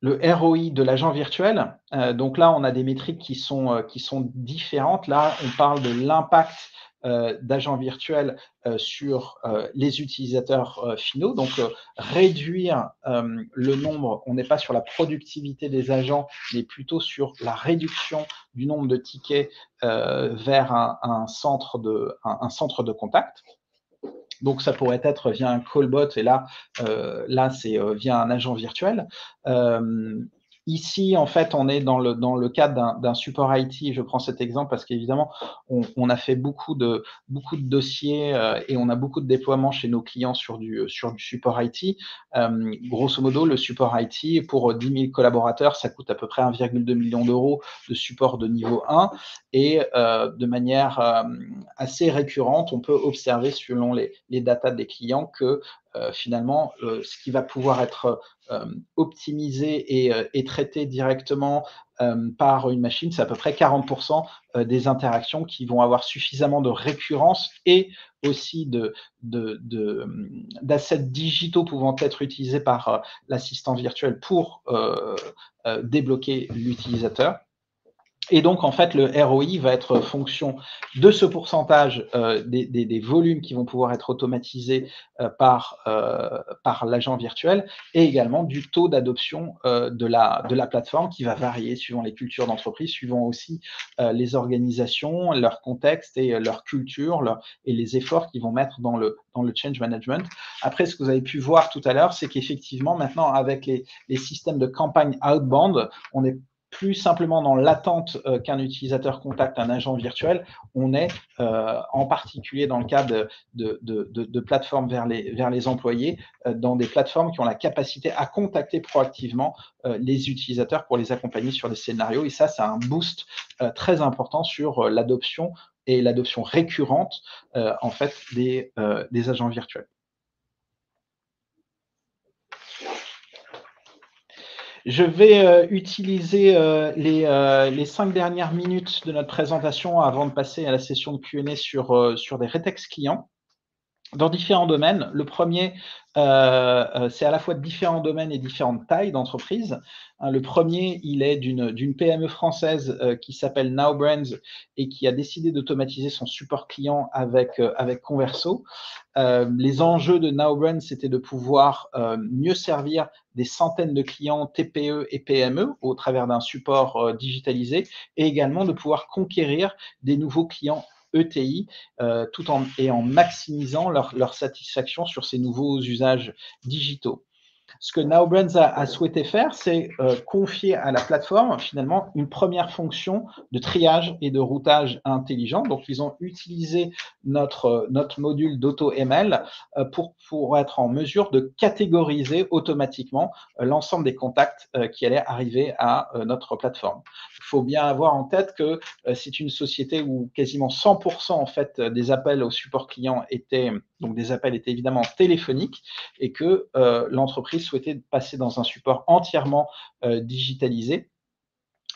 le ROI de l'agent virtuel. Euh, donc là, on a des métriques qui sont, euh, qui sont différentes. Là, on parle de l'impact euh, d'agents virtuels sur les utilisateurs finaux. Donc, réduire le nombre, on n'est pas sur la productivité des agents, mais plutôt sur la réduction du nombre de tickets vers un, centre de, un centre de contact. Donc, ça pourrait être via un callbot, et là, euh, là c'est euh, via un agent virtuel. Euh, Ici, en fait, on est dans le, dans le cadre d'un support IT. Je prends cet exemple parce qu'évidemment, on, a fait beaucoup de, beaucoup de dossiers euh, et on a beaucoup de déploiements chez nos clients sur du, sur du support IT. Euh, grosso modo, le support IT, pour 10 000 collaborateurs, ça coûte à peu près 1,2 million d'euros de support de niveau 1. Et euh, de manière assez récurrente, on peut observer, selon les, les datas des clients, que euh, finalement, euh, ce qui va pouvoir être euh, optimisé et, traité directement par une machine, c'est à peu près 40% des interactions qui vont avoir suffisamment de récurrence et aussi de, d'assets digitaux pouvant être utilisés par l'assistant virtuel pour débloquer l'utilisateur. Et donc, en fait, le ROI va être fonction de ce pourcentage euh, des, volumes qui vont pouvoir être automatisés euh, par, euh, par l'agent virtuel et également du taux d'adoption de, la, de la plateforme qui va varier suivant les cultures d'entreprise, suivant aussi les organisations, leur contexte et leur culture et les efforts qu'ils vont mettre dans le, dans le change management. Après, ce que vous avez pu voir tout à l'heure, c'est qu'effectivement, maintenant, avec les, les systèmes de campagne outbound, on est plus simplement dans l'attente euh, qu'un utilisateur contacte un agent virtuel, on est euh, en particulier dans le cas de, plateformes vers les, employés, euh, dans des plateformes qui ont la capacité à contacter proactivement les utilisateurs pour les accompagner sur des scénarios. Et ça, c'est un boost très important sur l'adoption et l'adoption récurrente en fait des agents virtuels. Je vais euh, utiliser euh, euh, les, cinq dernières minutes de notre présentation avant de passer à la session de Q&A sur, sur des rétextes clients dans différents domaines. Le premier, euh, euh, c'est à la fois différents domaines et différentes tailles d'entreprises. Hein, le premier, il est d'une PME française euh, qui s'appelle NowBrands et qui a décidé d'automatiser son support client avec, avec Converso. les enjeux de NowBrands, c'était de pouvoir mieux servir des centaines de clients TPE et PME au travers d'un support digitalisé et également de pouvoir conquérir des nouveaux clients ETI, euh, tout en, et en maximisant leur, leur satisfaction sur ces nouveaux usages digitaux. Ce que NowBrands a, souhaité faire, c'est euh, confier à la plateforme finalement une première fonction de triage et de routage intelligent. Donc, ils ont utilisé notre, notre module d'AutoML euh, pour, pour être en mesure de catégoriser automatiquement euh, l'ensemble des contacts qui allaient arriver à notre plateforme. Il faut bien avoir en tête que c'est une société où quasiment 100% en fait des appels au support client étaient donc des appels étaient évidemment téléphoniques et que l'entreprise souhaité passer dans un support entièrement euh, digitalisé.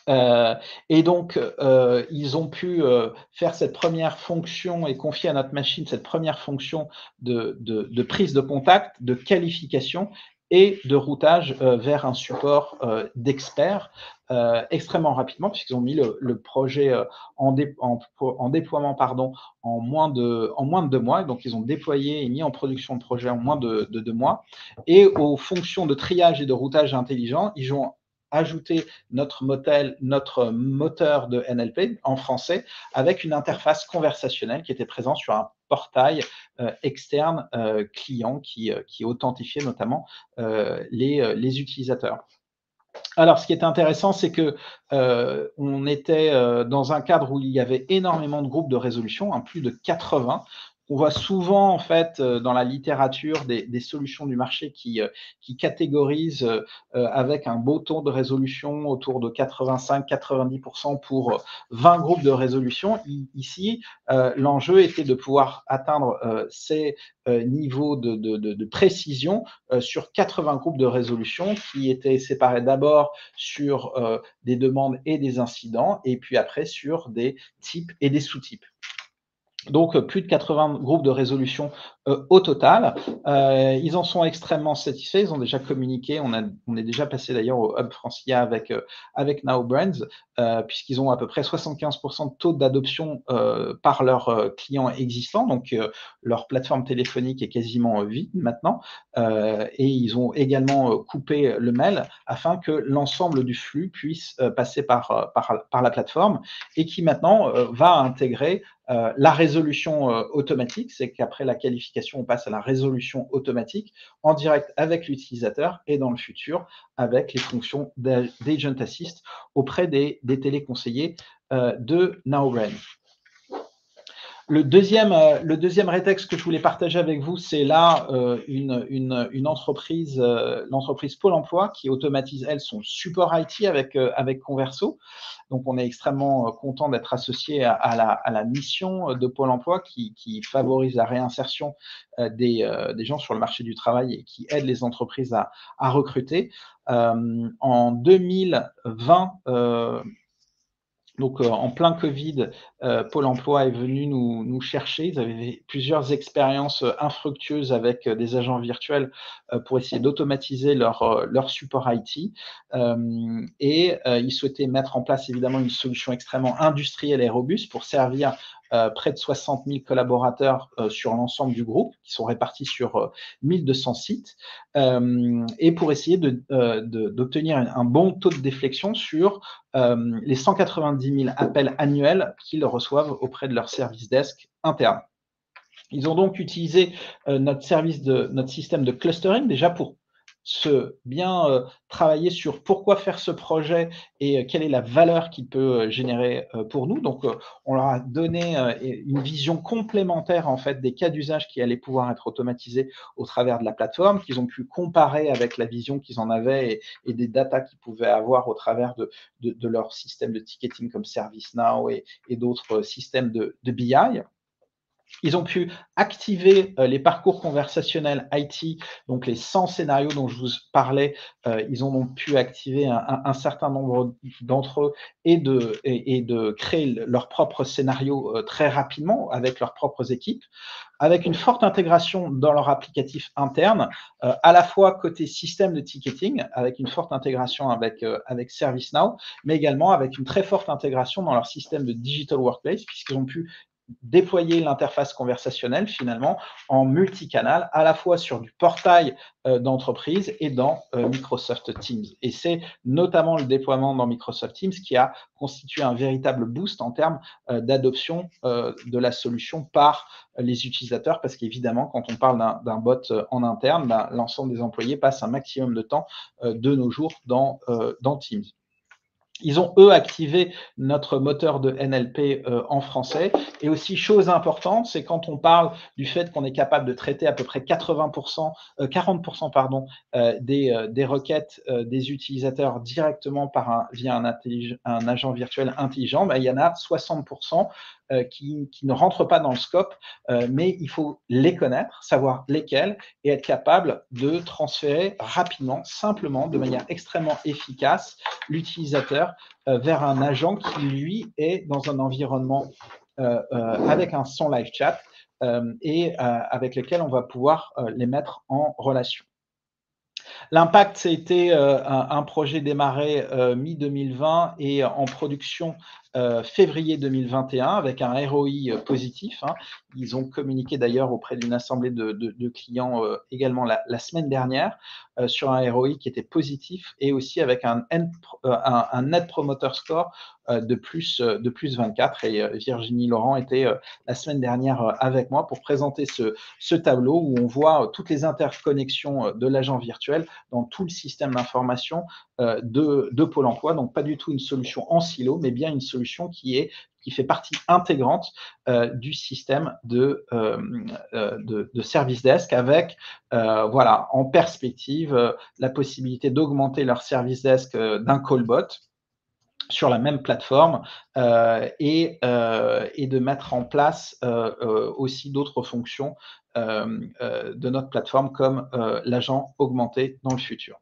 Euh, et donc, euh, ils ont pu faire cette première fonction et confier à notre machine cette première fonction de prise de contact, de qualification et de routage vers un support d'experts euh, extrêmement rapidement, puisqu'ils ont mis le, projet euh, en, déploiement pardon, en, moins de, en moins de deux mois. Donc, ils ont déployé et mis en production le projet en moins de, deux mois. Et aux fonctions de triage et de routage intelligent, ils ont ajouté notre, notre moteur de NLP en français avec une interface conversationnelle qui était présente sur un portail euh, externe client qui, qui authentifiait notamment les, les utilisateurs. Alors, ce qui est intéressant, c'est que euh, on était euh, dans un cadre où il y avait énormément de groupes de résolution, hein, plus de 80. On voit souvent, en fait, euh, dans la littérature, des, solutions du marché qui, euh, qui catégorisent euh, avec un beau taux de résolution autour de 85-90% pour 20 groupes de résolution. Ici, l'enjeu était de pouvoir atteindre ces niveaux de, de précision sur 80 groupes de résolution qui étaient séparés d'abord sur des demandes et des incidents, et puis après sur des types et des sous-types. Donc, plus de 80 groupes de résolution euh, au total. Euh, ils en sont extrêmement satisfaits. Ils ont déjà communiqué. On, a, on est déjà passé d'ailleurs au Hub Francia avec, euh, avec Now Brands, puisqu'ils ont à peu près 75% de taux d'adoption par leurs clients existants. Donc, leur plateforme téléphonique est quasiment vide maintenant. et ils ont également coupé le mail afin que l'ensemble du flux puisse passer par, par, par, la plateforme et qui maintenant va intégrer la résolution automatique, c'est qu'après la qualification on passe à la résolution automatique en direct avec l'utilisateur et dans le futur avec les fonctions d'Agent Assist auprès des, téléconseillers euh, de NowBrain. Le deuxième, euh, le deuxième rétexte que je voulais partager avec vous, c'est là euh, une, une, entreprise, euh, l'entreprise Pôle Emploi qui automatise, elle, son support IT avec, avec Converso. Donc, on est extrêmement content d'être associé à, la, à, la, mission de Pôle Emploi qui, qui favorise la réinsertion des, des, gens sur le marché du travail et qui aide les entreprises à, à recruter. en 2020, donc, euh, en plein Covid, euh, Pôle emploi est venu nous, chercher. Ils avaient plusieurs expériences euh, infructueuses avec des agents virtuels pour essayer d'automatiser leur, leur support IT. et ils souhaitaient mettre en place évidemment une solution extrêmement industrielle et robuste pour servir euh, près de 60 000 collaborateurs euh, sur l'ensemble du groupe, qui sont répartis sur 1200 euh, sites, et pour essayer d'obtenir un bon taux de déflexion sur les 190 000 appels annuels qu'ils reçoivent auprès de leur service desk interne. Ils ont donc utilisé notre système de clustering déjà pour se bien euh, travailler sur pourquoi faire ce projet et euh, quelle est la valeur qu'il peut euh, générer pour nous. Donc, on leur a donné une vision complémentaire en fait des cas d'usage qui allaient pouvoir être automatisés au travers de la plateforme, qu'ils ont pu comparer avec la vision qu'ils en avaient et, des datas qu'ils pouvaient avoir au travers de, de, leur système de ticketing comme ServiceNow et, et d'autres systèmes de, de BI. Ils ont pu activer euh, les parcours conversationnels IT, donc les 100 scénarios dont je vous parlais, euh, ils ont pu activer un, certain nombre d'entre eux et de, et, de créer leurs propres scénarios euh, très rapidement avec leurs propres équipes, avec une forte intégration dans leur applicatif interne, à la fois côté système de ticketing, avec une forte intégration avec, avec ServiceNow, mais également avec une très forte intégration dans leur système de digital workplace, puisqu'ils ont pu déployer l'interface conversationnelle finalement en multicanal, à la fois sur du portail euh, d'entreprise et dans euh, Microsoft Teams. Et c'est notamment le déploiement dans Microsoft Teams qui a constitué un véritable boost en termes euh, d'adoption de la solution par les utilisateurs, parce qu'évidemment, quand on parle d'un bot en interne, ben, l'ensemble des employés passent un maximum de temps de nos jours dans Teams. Ils ont, eux, activé notre moteur de NLP euh, en français. Et aussi, chose importante, c'est quand on parle du fait qu'on est capable de traiter à peu près 80%, 40% euh, pardon, euh, des, des, requêtes des utilisateurs directement par un, via un, un agent virtuel intelligent, ben, il y en a 60% euh, qui, ne rentrent pas dans le scope, euh, mais il faut les connaître, savoir lesquels et être capable de transférer rapidement, simplement, de manière extrêmement efficace, l'utilisateur euh, vers un agent qui, lui, est dans un environnement avec un son live chat et avec lequel on va pouvoir les mettre en relation. L'impact, c'était un, un, projet démarré mi-2020 et en production euh, février 2021 avec un ROI euh, positif. Hein. Ils ont communiqué d'ailleurs auprès d'une assemblée de, clients euh, également la, semaine dernière sur un ROI qui était positif et aussi avec un, un, Net Promoter Score de, plus, de plus 24. Et Virginie Laurent était la semaine dernière avec moi pour présenter ce tableau où on voit toutes les interconnexions de l'agent virtuel dans tout le système d'information de, de Pôle emploi. Donc, pas du tout une solution en silo, mais bien une solution qui est qui fait partie intégrante euh, du système de, euh, euh, de, service desk avec, voilà, en perspective, la possibilité d'augmenter leur service desk d'un callbot sur la même plateforme et, et, de mettre en place aussi d'autres fonctions de notre plateforme comme l'agent augmenté dans le futur.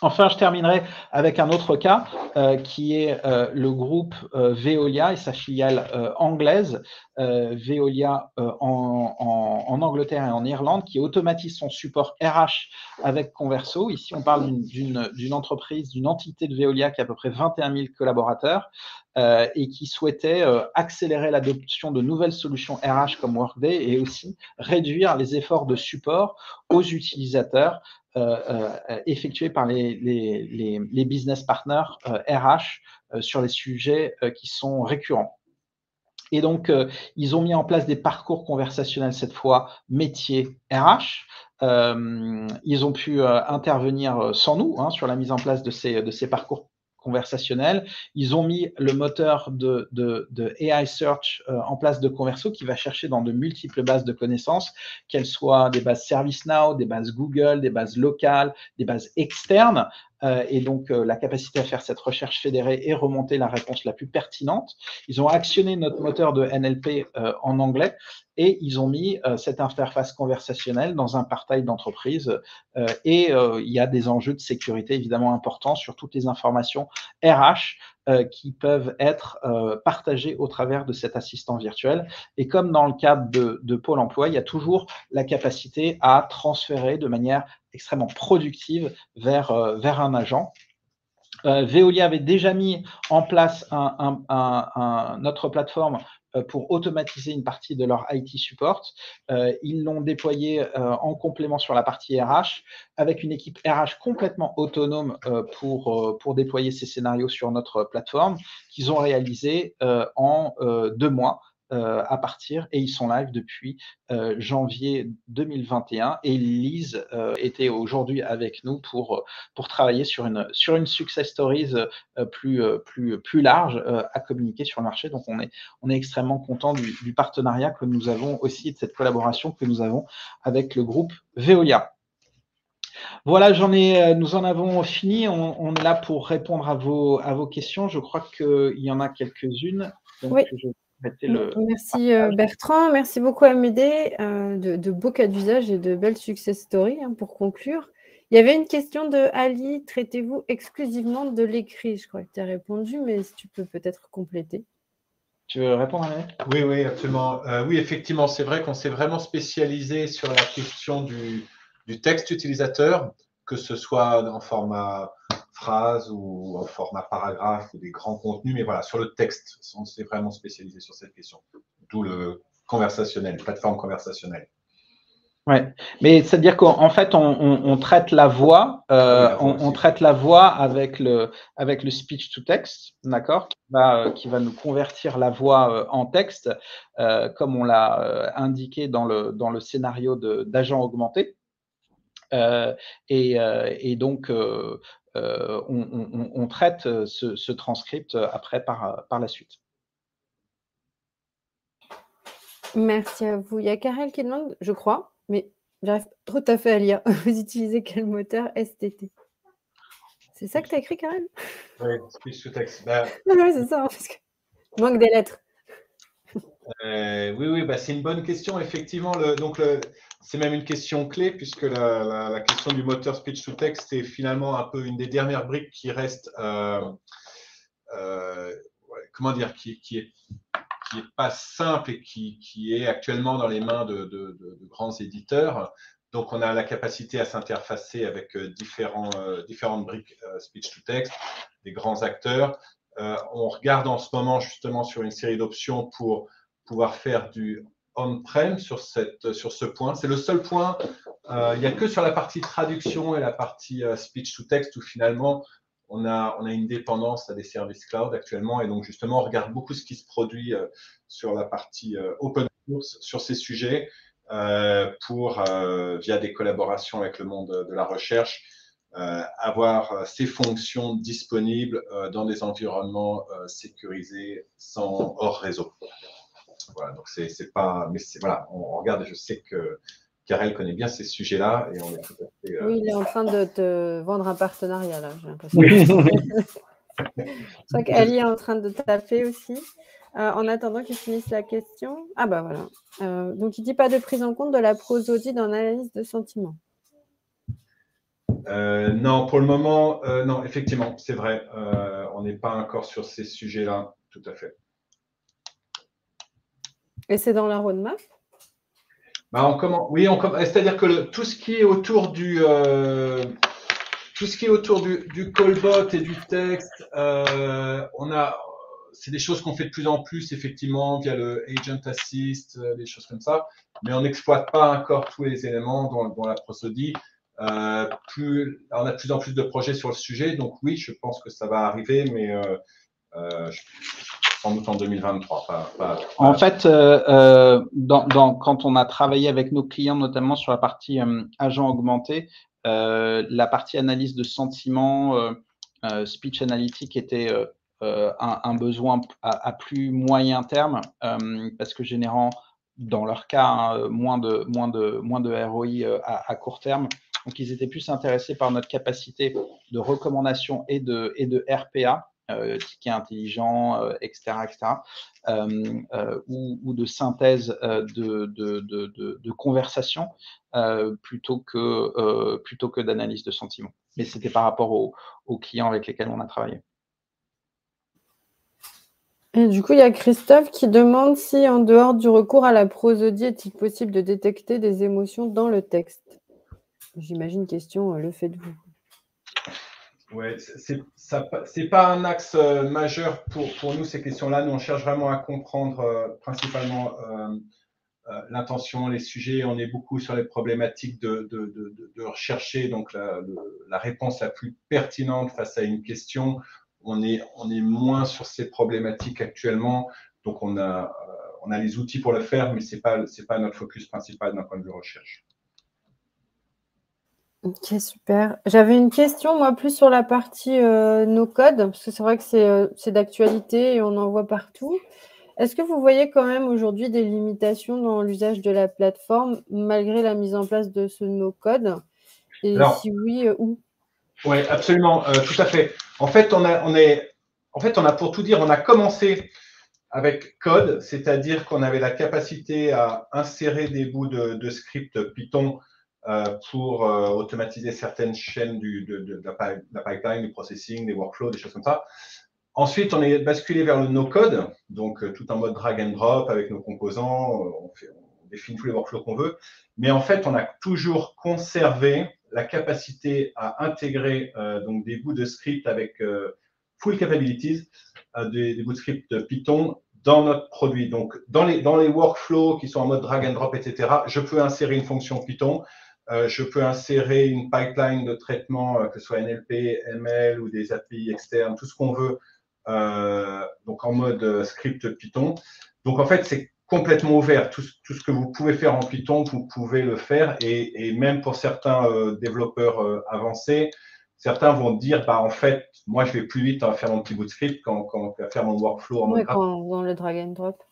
Enfin, je terminerai avec un autre cas euh, qui est euh, le groupe euh, Veolia et sa filiale anglaise, Veolia en, Angleterre et en Irlande, qui automatise son support RH avec Converso. Ici, on parle d'une entreprise, d'une entité de Veolia qui a à peu près 21 000 collaborateurs et qui souhaitait accélérer l'adoption de nouvelles solutions RH comme Workday et aussi réduire les efforts de support aux utilisateurs euh, euh, effectués par les, les, business partners RH euh, sur les sujets qui sont récurrents. Et donc, ils ont mis en place des parcours conversationnels, cette fois métier RH. ils ont pu intervenir sans nous hein, sur la mise en place de ces, de ces parcours Ils ont mis le moteur de, AI Search euh, en place de Converso qui va chercher dans de multiples bases de connaissances, qu'elles soient des bases ServiceNow, des bases Google, des bases locales, des bases externes. Euh, et donc euh, la capacité à faire cette recherche fédérée et remonter la réponse la plus pertinente. Ils ont actionné notre moteur de NLP en anglais et ils ont mis euh, cette interface conversationnelle dans un portail d'entreprise. Euh, et euh, il y a des enjeux de sécurité évidemment importants sur toutes les informations RH qui peuvent être partagées au travers de cet assistant virtuel. Et comme dans le cadre de, Pôle Emploi, il y a toujours la capacité à transférer de manière extrêmement productive vers, vers un agent. Veolia avait déjà mis en place un, notre plateforme euh, pour automatiser une partie de leur IT support. Euh, ils l'ont déployé euh, en complément sur la partie RH avec une équipe RH complètement autonome pour, pour déployer ces scénarios sur notre plateforme qu'ils ont réalisé en deux mois. Euh, à partir et ils sont live depuis euh, janvier 2021 et Lise euh, était aujourd'hui avec nous pour, pour travailler sur une, sur une success stories plus, plus, plus large à communiquer sur le marché. Donc on est, on est extrêmement content du, du partenariat que nous avons aussi, de cette collaboration que nous avons avec le groupe Veolia. Voilà, j'en ai, nous en avons fini. On, on, est là pour répondre à vos, à vos questions. Je crois qu'il y en a quelques-unes. Oui. Merci euh, Bertrand, merci beaucoup Amédée, euh, de, beaux cas d'usage et de belles success stories hein, pour conclure. Il y avait une question de Ali, traitez-vous exclusivement de l'écrit? Je crois que tu as répondu, mais si tu peux peut-être compléter. Tu veux répondre Amédée Oui, oui, absolument. Euh, oui, effectivement, c'est vrai qu'on s'est vraiment spécialisé sur la question du, du texte utilisateur, que ce soit en format phrase ou en format paragraphe ou des grands contenus, mais voilà, sur le texte, on s'est vraiment spécialisé sur cette question. D'où le conversationnel, plateforme conversationnelle. Ouais, mais c'est-à-dire qu'en fait, on, traite la voix, euh, on, traite la voix avec le, avec le speech to text, d'accord, qui va, qui va nous convertir la voix euh, en texte, euh, comme on l'a indiqué dans le, dans le scénario d'agent augmenté. Et, et, donc, euh, on, traite euh, ce, transcript euh, après par, par la suite. Merci à vous. Il y a Karel qui demande, je crois, mais j'arrive trop à fait à lire. Vous utilisez quel moteur STT C'est ça que tu as écrit, Karel? Oui, speech to text. Bah, c'est ça, hein, parce que... manque des lettres. Oui, oui, bah, c'est une bonne question. Effectivement, donc c'est même une question clé puisque la, question du moteur speech to text est finalement un peu une des dernières briques qui reste, euh, euh, comment dire, qui, qui, pas simple et qui, est actuellement dans les mains de, grands éditeurs. Donc, on a la capacité à s'interfacer avec euh, différents, différentes briques speech to text, des grands acteurs. on regarde en ce moment justement sur une série d'options pour pouvoir faire du on-prem sur, sur ce point. C'est le seul point, euh, il n'y a que sur la partie traduction et la partie euh, speech to text où finalement on a, on a une dépendance à des services cloud actuellement. Et donc justement, on regarde beaucoup ce qui se produit euh, sur la partie open source sur ces sujets pour, via des collaborations avec le monde de la recherche, avoir ces fonctions disponibles dans des environnements sécurisés sans hors réseau. Voilà, donc c'est pas. Mais voilà, on regarde, je sais que Karel connaît bien ces sujets-là et on est tout à fait. Euh, oui, il est en train de te vendre un partenariat là, j'ai l'impression. Oui. je crois qu'Ali est en train de taper aussi. Euh, en attendant qu'il finisse la question. Ah bah voilà. Euh, donc il dit pas de prise en compte de la prosodie dans l'analyse de sentiments. Euh, non, pour le moment, euh, non, effectivement, c'est vrai. Euh, on n'est pas encore sur ces sujets-là, tout à fait. Et c'est dans la roadmap? Bah, on comment, Oui, c'est-à-dire que tout ce qui est autour du tout ce qui est autour du, callbot et du texte, on a c'est des choses qu'on fait de plus en plus, effectivement, via le Agent Assist, des choses comme ça, mais on n'exploite pas encore tous les éléments dans, la prosodie. Euh, plus, on a de plus en plus de projets sur le sujet, donc oui, je pense que ça va arriver, mais euh, euh, sans doute en 2023. En fait, dans, quand on a travaillé avec nos clients, notamment sur la partie agent augmenté, la partie analyse de sentiments, speech analytique était un, besoin à, plus moyen terme, parce que générant, dans leur cas, hein, moins, de, moins, de, moins de ROI à, à court terme. Donc, ils étaient plus intéressés par notre capacité de recommandation et de, et de RPA, euh, ticket intelligent, euh, etc., etc. Euh, euh, ou, de synthèse de, conversation plutôt que, que d'analyse de sentiments. Mais c'était par rapport aux, clients avec lesquels on a travaillé. Et du coup, il y a Christophe qui demande si, en dehors du recours à la prosodie, est-il possible de détecter des émotions dans le texte? J'imagine question, le faites-vous Oui, c'est pas un axe euh, majeur pour, pour nous, ces questions-là. Nous, on cherche vraiment à comprendre euh, principalement l'intention, les sujets. On est beaucoup sur les problématiques de, de, de, de rechercher donc la, la, réponse la plus pertinente face à une question. On est, on est moins sur ces problématiques actuellement. Donc, on a, on a les outils pour le faire, mais ce n'est pas, pas notre focus principal d'un point de vue recherche. Ok, super. J'avais une question, moi, plus sur la partie euh, no code, parce que c'est vrai que euh, c'est d'actualité et on en voit partout. Est-ce que vous voyez quand même aujourd'hui des limitations dans l'usage de la plateforme malgré la mise en place de ce no code? Et si oui, euh, où? Oui, absolument, tout à fait. En fait, on a, on est, en fait, on a pour tout dire, on a commencé avec code, c'est-à-dire qu'on avait la capacité à insérer des bouts de, de script Python pour euh, automatiser certaines chaînes de, la, pipeline, du processing, des workflows, des choses comme ça. Ensuite, on est basculé vers le no-code, donc euh, tout en mode drag and drop avec nos composants, on, définit tous les workflows qu'on veut. Mais en fait, on a toujours conservé la capacité à intégrer donc des bouts de script avec full capabilities, des, bouts de script Python dans notre produit. Donc, dans les, workflows qui sont en mode drag and drop, etc., je peux insérer une fonction Python euh, je peux insérer une pipeline de traitement, euh, que ce soit NLP, ML ou des API externes, tout ce qu'on veut, euh, donc en mode script Python. Donc en fait, c'est complètement ouvert. Tout, ce que vous pouvez faire en Python, vous pouvez le faire. Et, même pour certains développeurs avancés, certains vont dire, bah, en fait, moi, je vais plus vite à faire mon petit bout de script quand, quand, faire mon workflow en mode dans le drag and drop.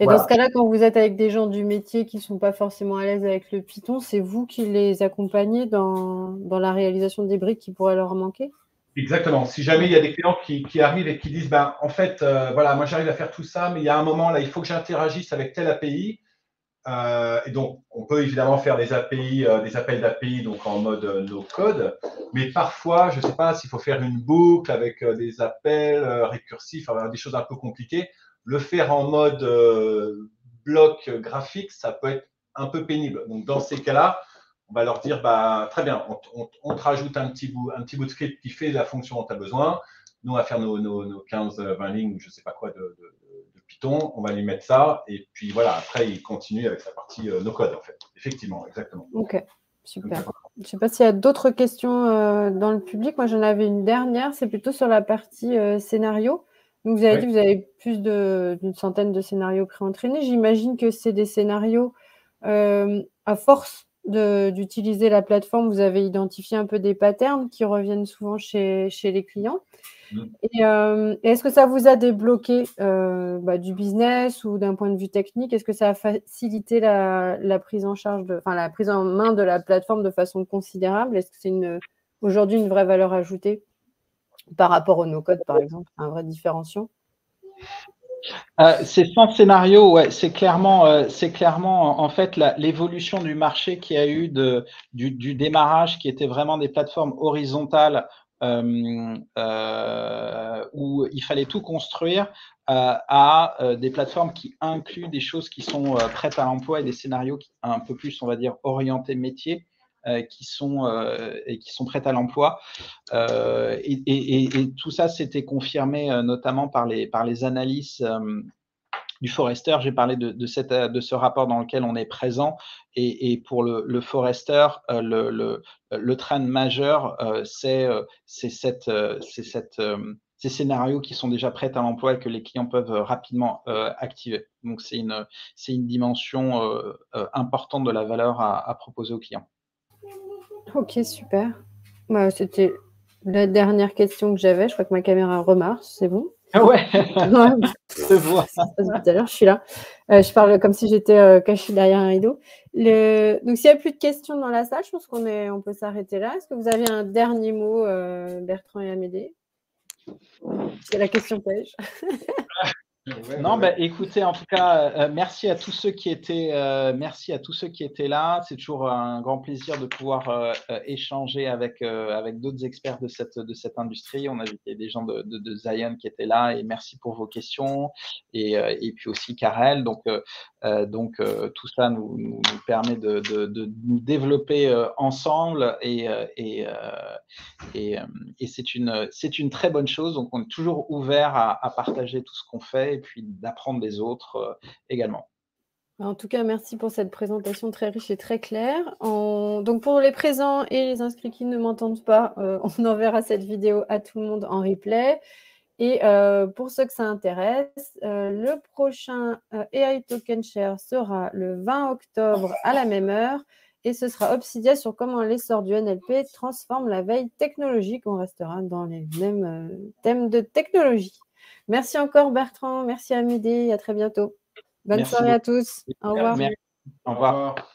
Et dans ce cas-là, quand vous êtes avec des gens du métier qui ne sont pas forcément à l'aise avec le Python, c'est vous qui les accompagnez dans, dans, la réalisation des briques qui pourraient leur manquer? Exactement. Si jamais il y a des clients qui, qui arrivent et qui disent, ben, en fait, euh, voilà, moi j'arrive à faire tout ça, mais il y a un moment là, il faut que j'interagisse avec telle API. Euh, et donc, on peut évidemment faire des API, euh, des appels d'API donc en mode no code, mais parfois, je ne sais pas s'il faut faire une boucle avec des appels récursifs, des choses un peu compliquées le faire en mode euh, bloc graphique, ça peut être un peu pénible. Donc, dans ces cas-là, on va leur dire bah, très bien, on, te rajoute un petit, bout, un petit bout de script qui fait la fonction dont tu as besoin. Nous, on va faire nos, nos, 15-20 lignes, je ne sais pas quoi, de, Python. On va lui mettre ça. Et puis voilà, après, il continue avec sa partie euh, no code, en fait. Effectivement, exactement. Ok, super. Je ne sais pas s'il y a d'autres questions euh, dans le public. Moi, j'en avais une dernière. C'est plutôt sur la partie scénario. Donc, vous avez dit que vous avez plus d'une centaine de scénarios pré-entraînés. J'imagine que c'est des scénarios, euh, à force d'utiliser la plateforme, vous avez identifié un peu des patterns qui reviennent souvent chez, chez les clients. Mmh. Euh, est-ce que ça vous a débloqué euh, bah, du business ou d'un point de vue technique? Est-ce que ça a facilité la, la prise en charge, de, enfin la prise en main de la plateforme de façon considérable? Est-ce que c'est aujourd'hui une vraie valeur ajoutée? Par rapport au no-code, par exemple, un vrai différenciant? Euh, C'est sans scénario, ouais, c'est clairement, euh, en fait l'évolution du marché qui a eu du, démarrage qui était vraiment des plateformes horizontales euh, euh, où il fallait tout construire à des plateformes qui incluent des choses qui sont prêtes à l'emploi et des scénarios qui, un peu plus, on va dire, orientés métier. Qui sont et qui sont prêtes à l'emploi et, et, tout ça s'était confirmé notamment par les par les analyses du Forester, j'ai parlé de, cette, de, ce rapport dans lequel on est présent. Et, et pour le, Forester, euh, le, le, trend majeur, euh, c'est euh, ces scénarios qui sont déjà prêts à l'emploi et que les clients peuvent rapidement activer. Donc, c'est une, une dimension importante de la valeur à proposer aux clients. Ok, super. Bah, C'était la dernière question que j'avais. Je crois que ma caméra remarche, c'est bon? Ah ouais, je vois. Tout à l'heure, je suis là. Euh, je parle comme si j'étais euh, caché derrière un rideau. Le... Donc, s'il n'y a plus de questions dans la salle, je pense qu'on est... on peut s'arrêter là. Est-ce que vous avez un dernier mot, euh, Bertrand et Amédée C'est la question non, bah, écoutez, en tout cas, euh, merci à tous ceux qui étaient, euh, merci à tous ceux qui étaient là. C'est toujours un grand plaisir de pouvoir euh, échanger avec avec d'autres experts de cette de cette industrie. On a vu des gens de, de, de, Zion qui étaient là et merci pour vos questions et, et puis aussi Karel. Donc donc tout ça nous, nous, permet de, de, nous développer ensemble et et et, et c'est une c'est une très bonne chose. Donc on est toujours ouvert à, à partager tout ce qu'on fait et puis d'apprendre des autres euh, également. En tout cas, merci pour cette présentation très riche et très claire. Donc pour les présents et les inscrits qui ne m'entendent pas, euh, on enverra cette vidéo à tout le monde en replay. Et euh, pour ceux que ça intéresse, le prochain AI Token Share sera le 20 octobre à la même heure et ce sera Obsidia sur comment l'essor du NLP transforme la veille technologique. On restera dans les mêmes thèmes de technologie. Merci encore Bertrand, merci Amédée, à très bientôt. Bonne soirée à tous. Au revoir. Au revoir.